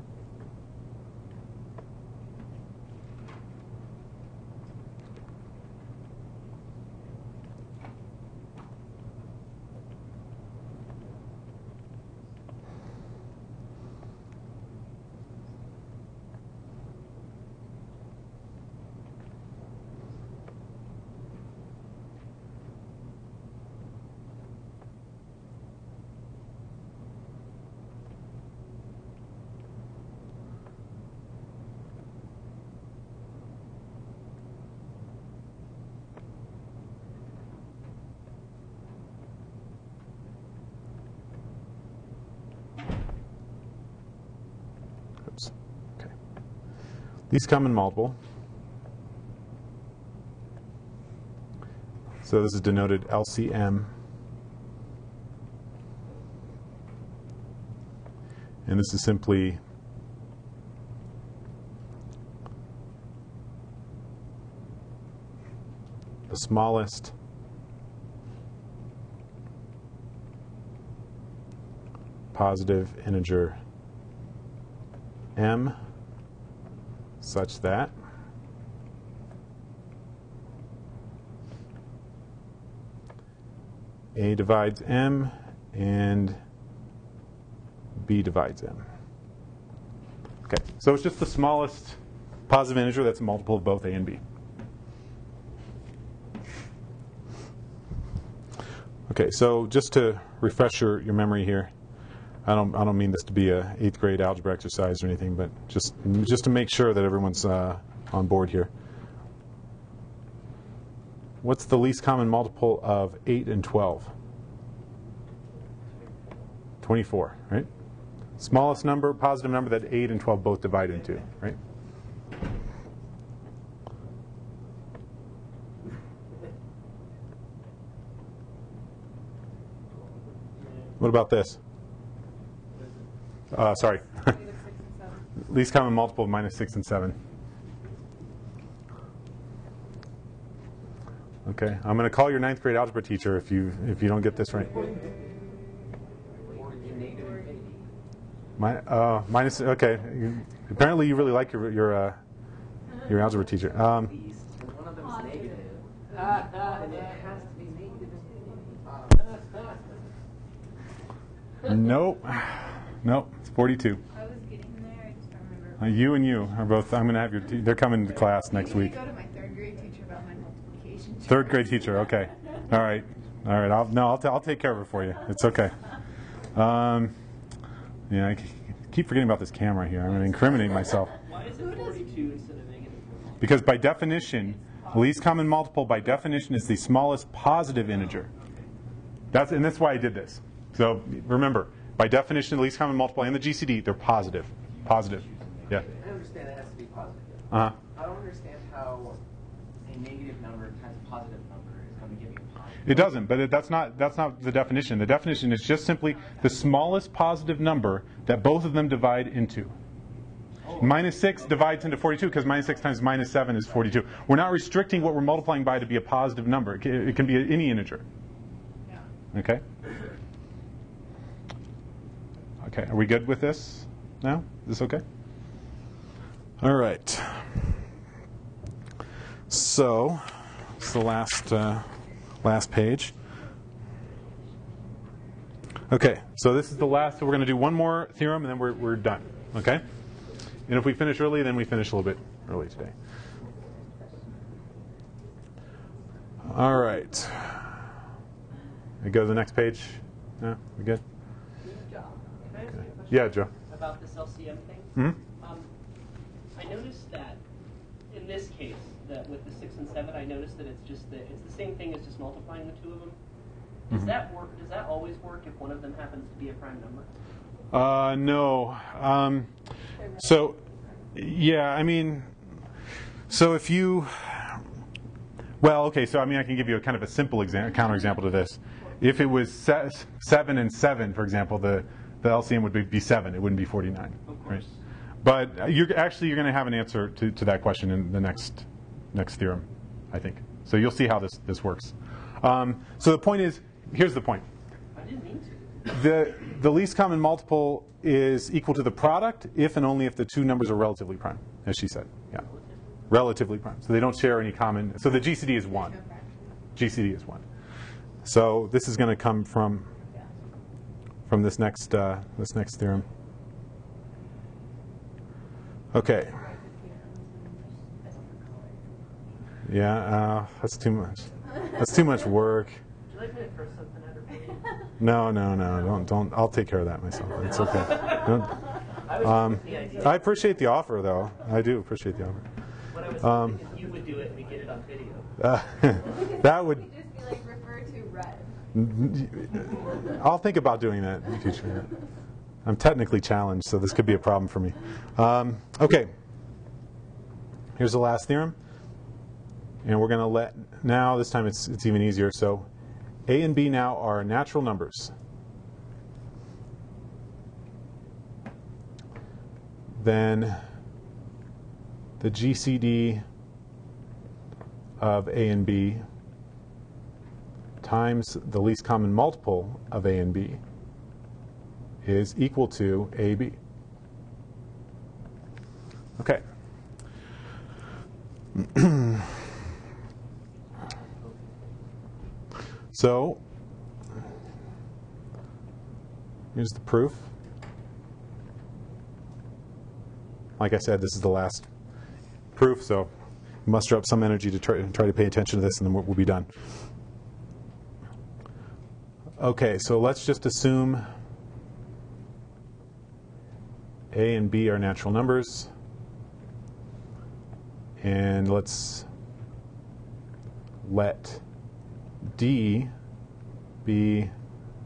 Speaker 1: These come in multiple. So this is denoted LCM. And this is simply the smallest positive integer m such that a divides m and b divides m. Okay, so it's just the smallest positive integer that's a multiple of both a and b. Okay, so just to refresh your, your memory here, I don't, I don't mean this to be a eighth grade algebra exercise or anything, but just, just to make sure that everyone's uh, on board here. What's the least common multiple of 8 and 12? 24, right? Smallest number, positive number that 8 and 12 both divide into, right? What about this? Uh, sorry. *laughs* Least common multiple of minus 6 and 7. Okay, I'm going to call your ninth grade algebra teacher if you if you don't get this right. My, uh, minus okay. You, apparently, you really like your your uh, your algebra teacher. Um, nope, *sighs* nope. It's 42.
Speaker 2: I was getting there, I just don't remember.
Speaker 1: Uh, you and you are both. I'm going to have your. Te- they're coming to class next week.
Speaker 2: Go to my third grade teacher about my multiplication. chart.
Speaker 1: Third grade teacher. Okay. *laughs* All right. All right. I'll, no, I'll, t- I'll take care of it for you. It's okay. Um, yeah, I keep forgetting about this camera here. I'm going to incriminate myself.
Speaker 6: Why is it 42 instead of negative?
Speaker 1: Because by definition, least common multiple by definition is the smallest positive integer. That's and that's why I did this. So remember, by definition, the least common multiple and the GCD, they're positive. Positive. Yeah.
Speaker 3: I understand it has to be positive.
Speaker 1: Uh-huh.
Speaker 3: I don't understand how a negative number times a positive number is going to give you a positive.
Speaker 1: It doesn't, but it, that's not that's not the definition. The definition is just simply the smallest positive number that both of them divide into. Minus 6 divides into 42 because minus 6 times minus 7 is 42. We're not restricting what we're multiplying by to be a positive number. It can, it can be any integer. Yeah. Okay? *laughs* Okay, are we good with this now? Is this okay? All right. So, it's the last, uh, last page. Okay, so this is the last. So we're going to do one more theorem, and then we're, we're done. Okay? And if we finish early, then we finish a little bit early today. All right. We go to the next page. No, we good?
Speaker 6: Can I ask you a question
Speaker 1: Yeah, Joe.
Speaker 6: about this LCM thing?
Speaker 1: Hmm?
Speaker 6: Um, I noticed that in this case, that with the six and seven, I noticed that it's just the, it's the same thing as just multiplying the two of them. Does
Speaker 1: Mhm.
Speaker 6: that work? Does that always work if one of them happens to be a prime number?
Speaker 1: Uh, no. Um, so, yeah, I mean, so if you, well, okay, so I mean, I can give you a kind of a simple example, counterexample to this. If it was se- seven and seven, for example, the, the LCM would be, be seven. It wouldn't be 49.
Speaker 6: Of
Speaker 1: Right?
Speaker 6: course.
Speaker 1: But you're actually you're going to have an answer to, to that question in the next next theorem, I think. So you'll see how this this works. Um, so the point is, here's the point.
Speaker 6: I didn't mean
Speaker 1: the, the least common multiple is equal to the product if and only if the two numbers are relatively prime, as she said. Yeah. Relatively prime. So they don't share any common. So the GCD is 1. GCD is 1. So this is going to come from from this next uh, this next theorem. Okay. Yeah, uh, that's too much. That's too much work.
Speaker 6: Would you like me to throw something at her? for you?
Speaker 1: No, no, no, don't, don't. I'll take care of that myself. It's okay.
Speaker 6: I
Speaker 1: Um. I appreciate the offer, though. I do appreciate the offer.
Speaker 6: What I was
Speaker 1: um,
Speaker 6: you would do it and we get it on video. *laughs*
Speaker 1: That would.
Speaker 2: You just be like, refer to red.
Speaker 1: I'll think about doing that in the future. I'm technically challenged, so this could be a problem for me. Um, okay. Here's the last theorem. And we're going to let, now this time it's, it's even easier. So A and B now are natural numbers. Then the GCD of A and B times the least common multiple of A and B is equal to AB. Okay. *clears throat* so, here's the proof. Like I said, this is the last proof, so muster up some energy to try, try to pay attention to this, and then we'll, we'll be done. Okay, so let's just assume A and B are natural numbers. And let's let D be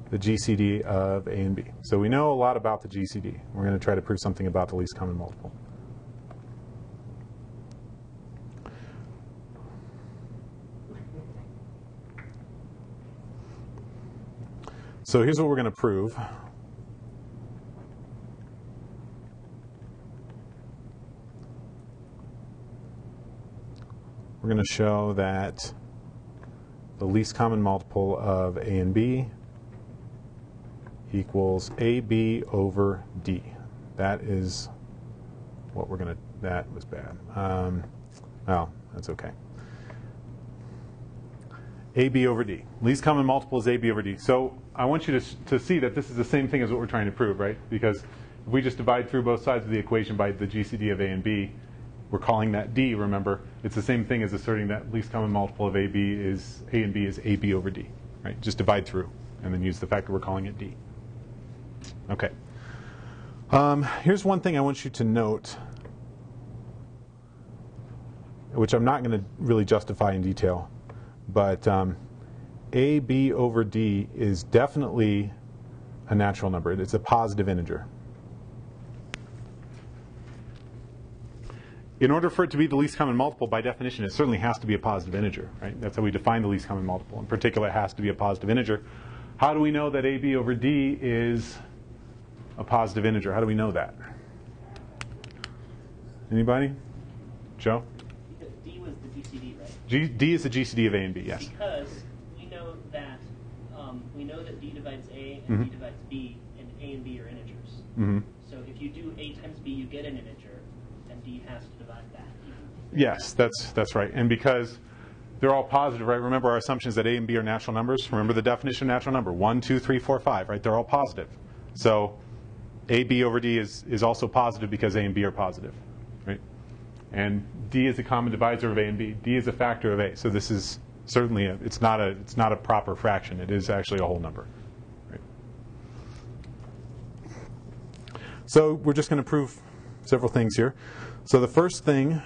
Speaker 1: the GCD of A and B. So we know a lot about the GCD. We're going to try to prove something about the least common multiple. So here's what we're going to prove. We're going to show that the least common multiple of A and B equals AB over D. That is what we're going to, that was bad. Um, well, that's okay. AB over D. Least common multiple is AB over D. So I want you to, to see that this is the same thing as what we're trying to prove, right? Because if we just divide through both sides of the equation by the GCD of A and B, we're calling that D, remember. It's the same thing as asserting that least common multiple of AB is A and B is AB over D, right? Just divide through and then use the fact that we're calling it D. Okay. Um, here's one thing I want you to note, which I'm not going to really justify in detail, but um, AB over D is definitely a natural number. It's a positive integer. In order for it to be the least common multiple, by definition, it certainly has to be a positive integer, right? That's how we define the least common multiple. In particular, it has to be a positive integer. How do we know that AB over D is a positive integer? How do we know that? Anybody? Joe?
Speaker 6: Because D was the GCD, right?
Speaker 1: G, D is the GCD of A and B, yes.
Speaker 6: Because we know that um, we know that D divides A and D
Speaker 1: Mhm.
Speaker 6: divides B, and A and B are integers.
Speaker 1: hmm
Speaker 6: So if you do A times B, you get an integer, and D has to divide that.
Speaker 1: Yes, that's, that's right. And because they're all positive, right? Remember our assumption is that A and B are natural numbers. Remember the definition of natural number, 1, 2, 3, 4, 5, right? They're all positive. So AB over D is, is also positive because A and B are positive, right? And D is a common divisor of A and B. D is a factor of A. So this is certainly, a, it's, not a, it's not a proper fraction. It is actually a whole number. Right? So we're just going to prove several things here. So the first thing,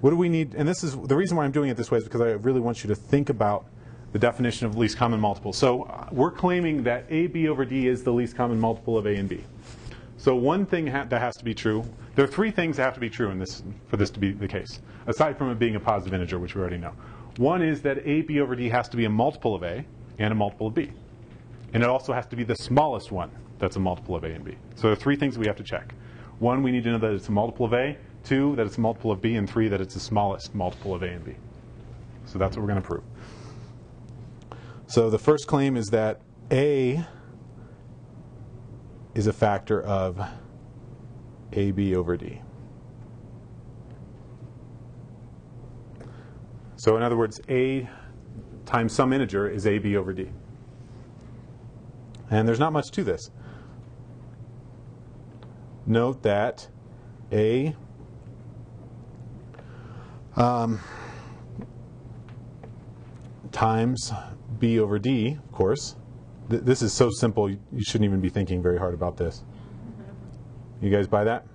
Speaker 1: what do we need? And this is the reason why I'm doing it this way is because I really want you to think about the definition of least common multiple. So uh, we're claiming that AB over D is the least common multiple of A and B. So one thing ha- that has to be true. There are three things that have to be true in this for this to be the case, aside from it being a positive integer, which we already know. One is that AB over D has to be a multiple of A and a multiple of B. And it also has to be the smallest one that's a multiple of A and B. So there are three things we have to check. One, we need to know that it's a multiple of A. Two, that it's a multiple of B. And three, that it's the smallest multiple of A and B. So that's what we're going to prove. So the first claim is that A is a factor of AB over D. So in other words, A times some integer is AB over D. And there's not much to this. Note that A um, times B over D, of course. Th- this is so simple, you you shouldn't even be thinking very hard about this. You guys buy that?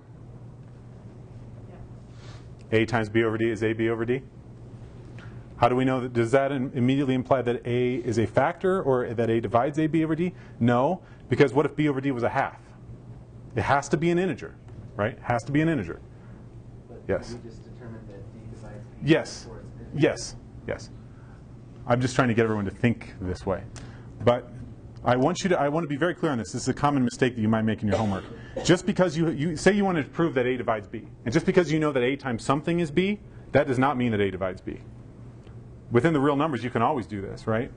Speaker 1: *laughs* A times B over D is AB over D? How do we know that? Does that im- immediately imply that A is a factor or that A divides AB over D? No, because what if B over D was a half? It has to be an integer, right? It has to be an integer.
Speaker 4: But
Speaker 1: Yes.
Speaker 4: we just that D.
Speaker 1: Yes.
Speaker 4: therefore it's integer.
Speaker 1: Yes. Yes. I'm just trying to get everyone to think this way. But I want you to I want to be very clear on this. This is a common mistake that you might make in your homework. Just because you, you say you want to prove that A divides B, and just because you know that A times something is B, that does not mean that A divides B. Within the real numbers, you can always do this, right?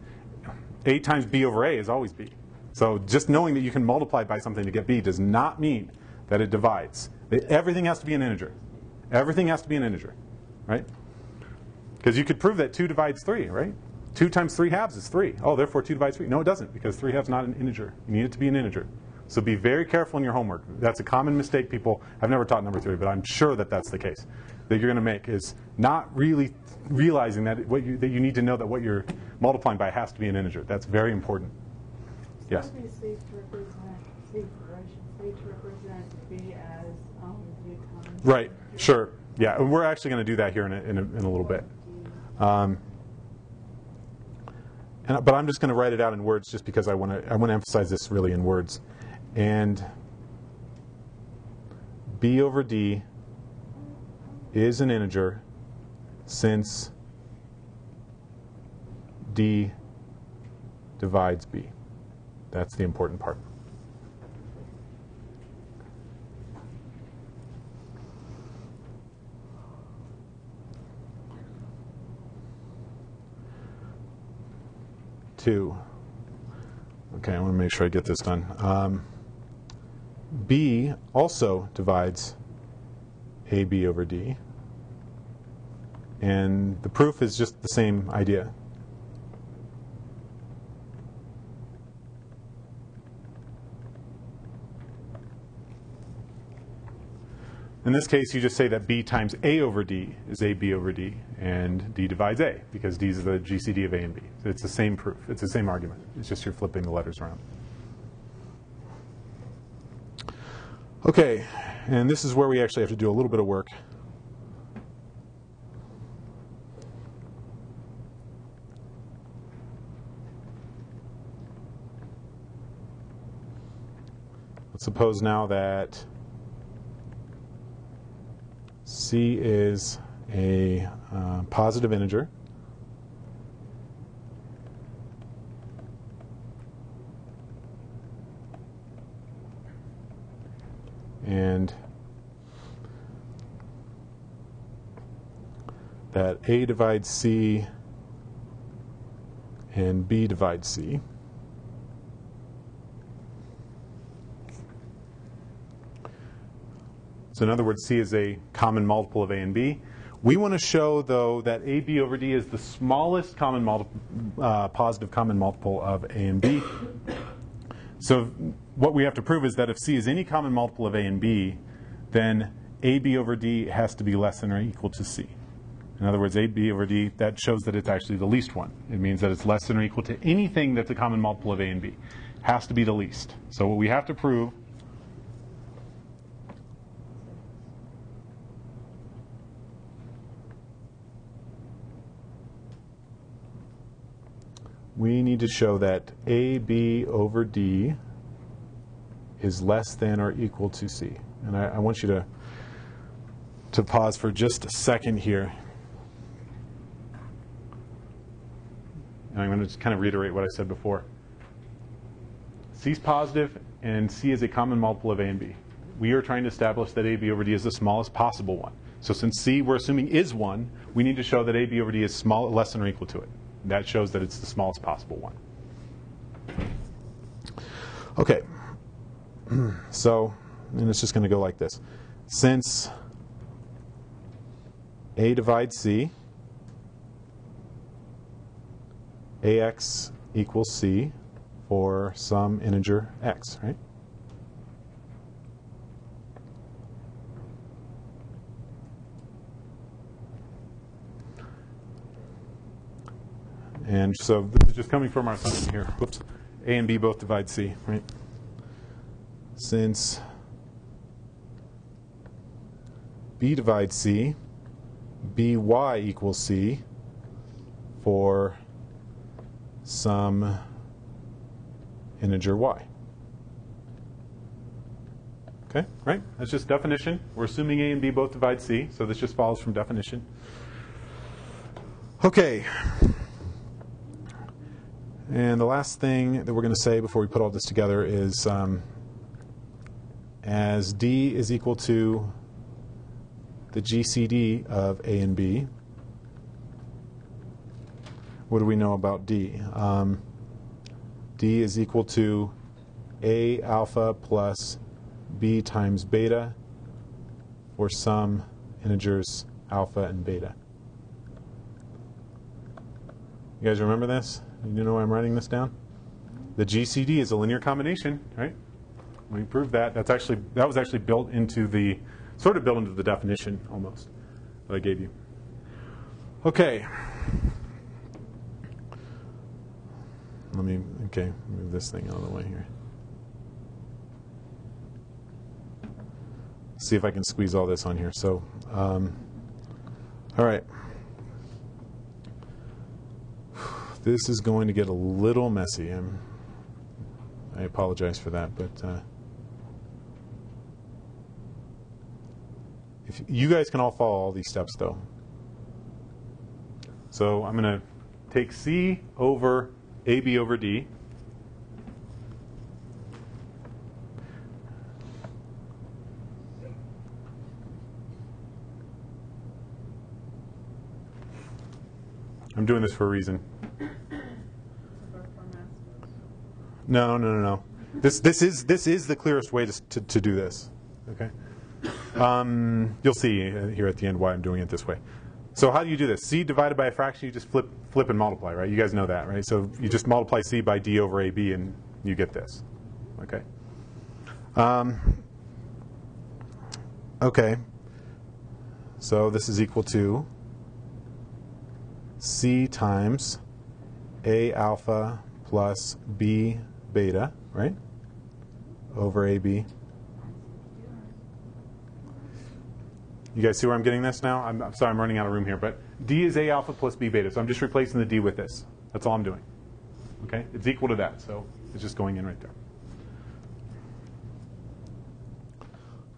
Speaker 1: A times B over A is always B. So just knowing that you can multiply by something to get B does not mean that it divides. Everything has to be an integer. Everything has to be an integer, right? Because you could prove that 2 divides 3, right? 2 times 3 halves is 3. Oh, therefore 2 divides 3. No, it doesn't, because 3 halves is not an integer. You need it to be an integer. So be very careful in your homework. That's a common mistake people, I've never taught number theory, but I'm sure that that's the case, that you're going to make, is not really realizing that, what you, that you need to know that what you're multiplying by has to be an integer. That's very important. Yes?
Speaker 5: Would it be safe to represent, safe, or I should say to represent B as, um?
Speaker 1: Right, sure. Yeah, and we're actually going to do that here in a, in a, in a little bit. Um, and, but I'm just going to write it out in words just because I want to I want to emphasize this really in words. And b over d is an integer since d divides b. That's the important part. Two. Okay, I want to make sure I get this done. Um, B also divides AB over D. And the proof is just the same idea. In this case, you just say that B times A over D is AB over D, and D divides A, because D is the GCD of A and B. So it's the same proof. It's the same argument. It's just you're flipping the letters around. Okay, and this is where we actually have to do a little bit of work. Let's suppose now that C is a uh, positive integer. And that A divides C and B divides C. So in other words, C is a common multiple of A and B. We want to show, though, that AB over D is the smallest common uh, positive common multiple of A and B. So what we have to prove is that if C is any common multiple of A and B, then AB over D has to be less than or equal to C. In other words, AB over D, that shows that it's actually the least one. It means that it's less than or equal to anything that's a common multiple of A and B. Has to be the least. So what we have to prove we need to show that AB over D is less than or equal to C. And I, I want you to, to pause for just a second here. And I'm going to just kind of reiterate what I said before. C is positive, and C is a common multiple of A and B. We are trying to establish that AB over D is the smallest possible one. So since C, we're assuming is 1, we need to show that AB over D is small, less than or equal to it. That shows that it's the smallest possible one. Okay. *clears throat* so, and it's just going to go like this. Since A divides C, AX equals C for some integer x, right? And so this is just coming from our assumption here. Whoops. A and B both divide C, right? Since B divides C, BY equals C for some integer y. Okay, right? That's just definition. We're assuming A and B both divide C, so this just follows from definition. Okay. And the last thing that we're going to say before we put all this together is um, as D is equal to the GCD of A and B, what do we know about D? Um, D is equal to A alpha plus B times beta for some integers alpha and beta. You guys remember this? You know why I'm writing this down? The GCD is a linear combination, right? We proved that. That's actually that was actually built into the sort of built into the definition almost that I gave you. Okay. Let me okay move this thing out of the way here. See if I can squeeze all this on here. So, um, all right. This is going to get a little messy. I'm, I apologize for that, but uh, if you guys can all follow all these steps, though. So I'm going to take C over AB over D. I'm doing this for a reason. No, no, no, no. This, this is this is the clearest way to, to, to do this. Okay. Um, you'll see uh, here at the end why I'm doing it this way. So how do you do this? C divided by a fraction, you just flip flip and multiply, right? You guys know that, right? So you just multiply C by D over AB, and you get this. Okay. Um, okay. So this is equal to C times A alpha plus B beta, right? Over AB. You guys see where I'm getting this now? I'm, I'm, sorry, I'm running out of room here, but D is A alpha plus B beta, so I'm just replacing the D with this. That's all I'm doing. Okay? It's equal to that, so it's just going in right there.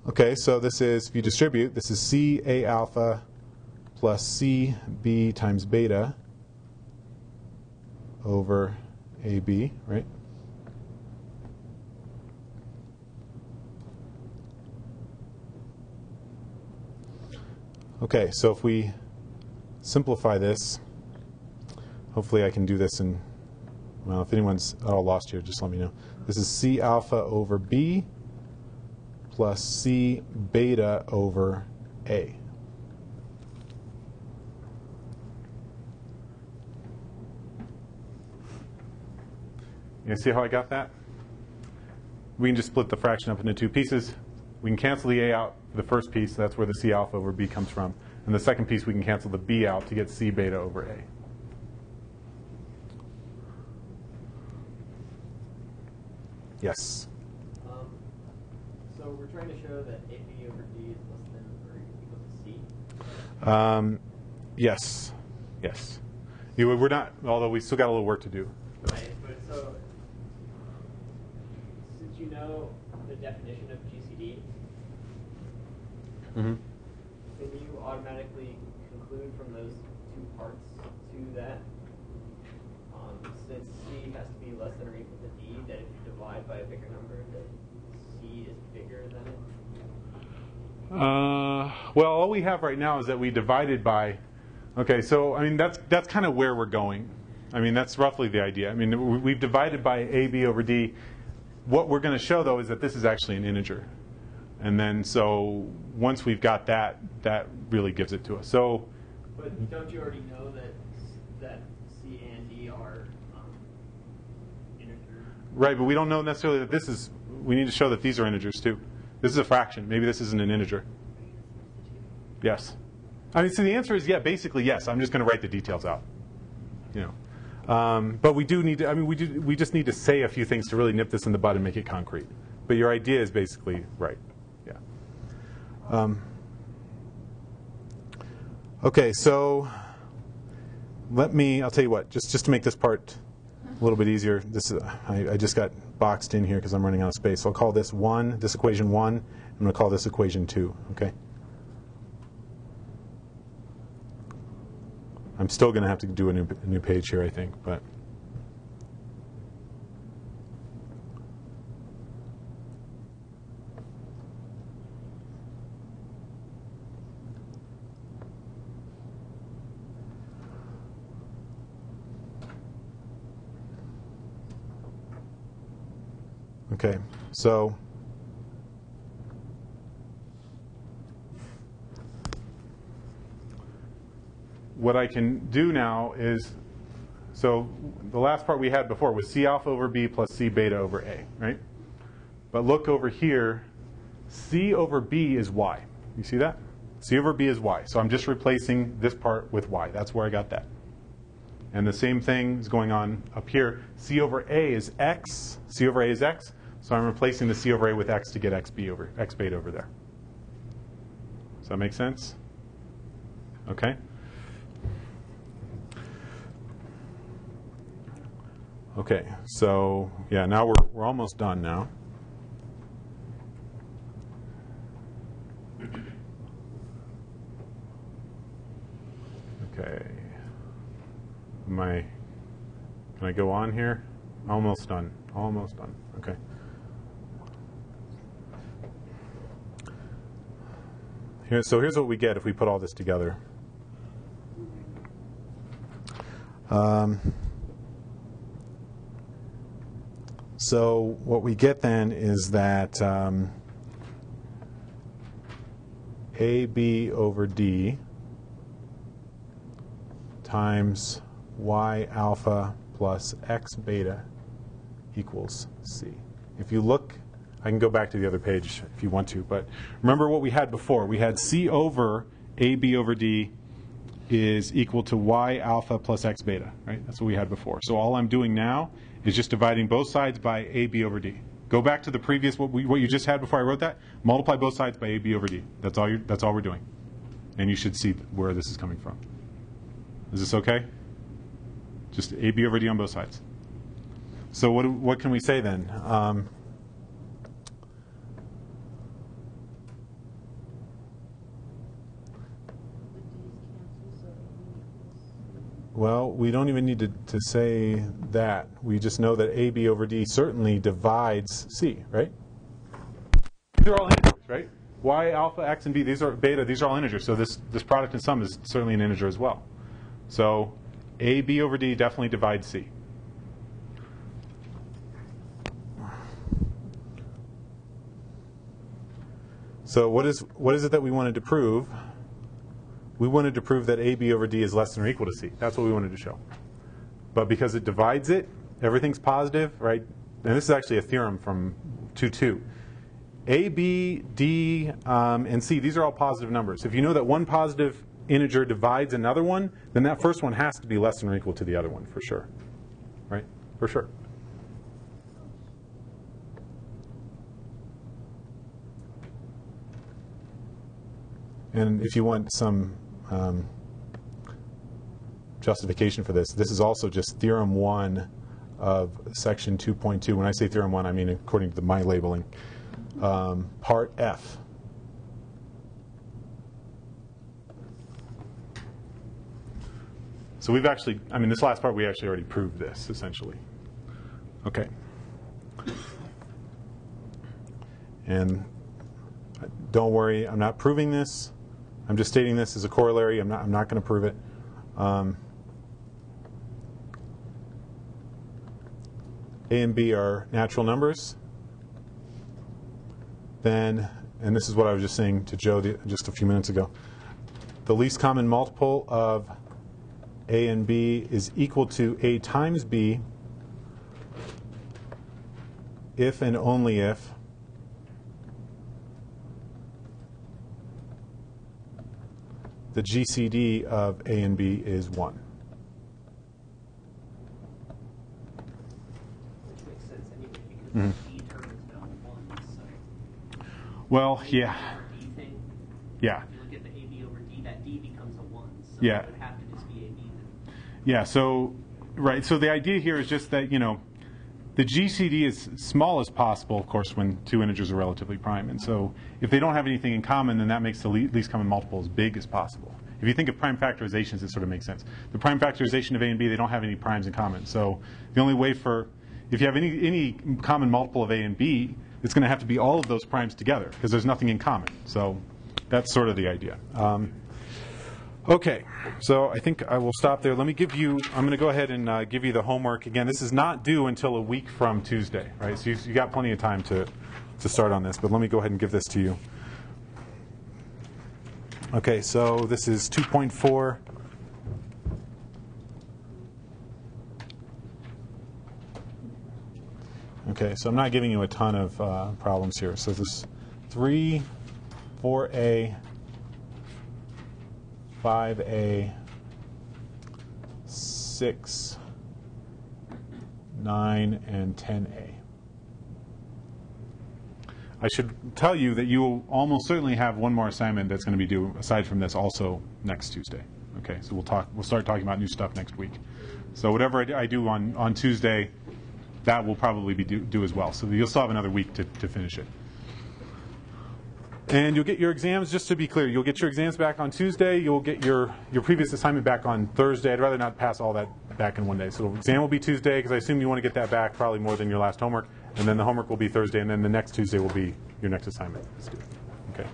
Speaker 1: Okay, so this is, if you distribute, this is C A alpha plus C B times beta over AB, right? Okay, so if we simplify this, hopefully I can do this in, well, if anyone's at all lost here, just let me know. This is C alpha over B plus C beta over A. You see how I got that? We can just split the fraction up into two pieces. We can cancel the A out the first piece, that's where the C alpha over B comes from. And the second piece, we can cancel the B out to get C beta over A. Yes?
Speaker 3: Um, so we're trying to show that AB over D is less than or equal to C.
Speaker 1: Um, yes. Yes. You, we're not, although we still got a little work to do.
Speaker 3: Right, but so since you know the definition of
Speaker 1: Mm-hmm.
Speaker 3: can you automatically conclude from those two parts to that? Um, since C has to be less than or equal to D, that if you divide by a bigger number, that C is bigger than it?
Speaker 1: Uh, well, all we have right now is that we divided by. Okay, so I mean that's that's kind of where we're going. I mean that's roughly the idea. I mean we- we've divided by AB over D. what we're going to show, though, is that this is actually an integer. And then, so once we've got that, that really gives it to us. So,
Speaker 3: But don't you already know that that C and D are um, integers?
Speaker 1: right, but we don't know necessarily that this is, we need to show that these are integers too. This is a fraction. Maybe this isn't an integer. Yes. I mean, so the answer is yeah, basically yes. I'm just going to write the details out. You know. Um, but we do need to, I mean, we, do, we just need to say a few things to really nip this in the bud and make it concrete. But your idea is basically right. Um, okay, so let me, I'll tell you what, just, just to make this part a little bit easier, this is, I, I just got boxed in here because I'm running out of space. So I'll call this 1, this equation 1, I'm going to call this equation 2, okay? I'm still going to have to do a new, a new page here, I think, but. Okay, so what I can do now is, so the last part we had before was C alpha over B plus C beta over A, right? But look over here, C over B is Y. You see that? C over B is Y. So I'm just replacing this part with Y. That's where I got that. And the same thing is going on up here. C over A is X. C over A is X. So I'm replacing the C over A with X to get XB over, X beta over there. Does that make sense? Okay. Okay, so yeah, now we're, we're almost done now. Okay. Am I, can I go on here? Almost done, almost done, okay. Here, so here's what we get if we put all this together. Um, So what we get then is that um, AB over D times Y alpha plus X beta equals C. If you look, I can go back to the other page if you want to, but remember what we had before. We had C over AB over D is equal to Y alpha plus X beta, right? That's what we had before. So all I'm doing now is just dividing both sides by AB over D. Go back to the previous, what, we, what you just had before I wrote that, multiply both sides by AB over D. That's all, that's all we're doing. And you should see where this is coming from. Is this okay? Just AB over D on both sides. So what, what can we say then? Um, Well, we don't even need to, to say that. We just know that AB over D certainly divides C, right? These are all integers, right? Y, alpha, X, and B, these are beta, these are all integers. So this, this product in sum is certainly an integer as well. So AB over D definitely divides C. So what is, what is it that we wanted to prove? We wanted to prove that AB over D is less than or equal to C. That's what we wanted to show. But because it divides it, everything's positive, right? And this is actually a theorem from 2.2. A, B, D, um, and C, these are all positive numbers. If you know that one positive integer divides another one, then that first one has to be less than or equal to the other one, for sure. Right? For sure. And if you want some um, justification for this, this is also just theorem 1 of section 2.2. When I say theorem 1, I mean according to the, my labeling. Um, part F. So we've actually, I mean, this last part, we actually already proved this, essentially. Okay. And don't worry, I'm not proving this. I'm just stating this as a corollary. I'm not, I'm not going to prove it. Um, A and B are natural numbers. then, and this is what I was just saying to Joe the, just a few minutes ago, the least common multiple of A and B is equal to A times B if and only if the GCD of A and B is 1.
Speaker 6: Which anyway, because
Speaker 1: Mhm.
Speaker 6: the D term is now one, so.
Speaker 1: Well, yeah,
Speaker 6: thing,
Speaker 1: yeah.
Speaker 6: if you look at the AB over D, that D becomes a one, so
Speaker 1: Yeah.
Speaker 6: it would have to just be AB then.
Speaker 1: Yeah, so, right, so the idea here is just that, you know, the GCD is small as possible, of course, when two integers are relatively prime. And so if they don't have anything in common, then that makes the least common multiple as big as possible. If you think of prime factorizations, it sort of makes sense. The prime factorization of A and B, they don't have any primes in common. So the only way for, if you have any, any common multiple of A and B, it's going to have to be all of those primes together because there's nothing in common. So that's sort of the idea. Um, Okay, so I think I will stop there. Let me give you, I'm going to go ahead and uh, give you the homework. Again, this is not due until a week from Tuesday, right? So you've you got plenty of time to, to start on this, but let me go ahead and give this to you. Okay, so this is 2.4. Okay, so I'm not giving you a ton of uh, problems here. So this 3, 4a, 5A, 6, 9, and 10A. I should tell you that you will almost certainly have one more assignment that's going to be due aside from this also next Tuesday. Okay, so we'll talk. We'll start talking about new stuff next week. So whatever I do- on, on Tuesday, that will probably be due as well. So you'll still have another week to, to finish it. And you'll get your exams, just to be clear, you'll get your exams back on Tuesday. You'll get your, your previous assignment back on Thursday. I'd rather not pass all that back in one day. So the exam will be Tuesday because I assume you want to get that back probably more than your last homework. And then the homework will be Thursday, and then the next Tuesday will be your next assignment. Okay.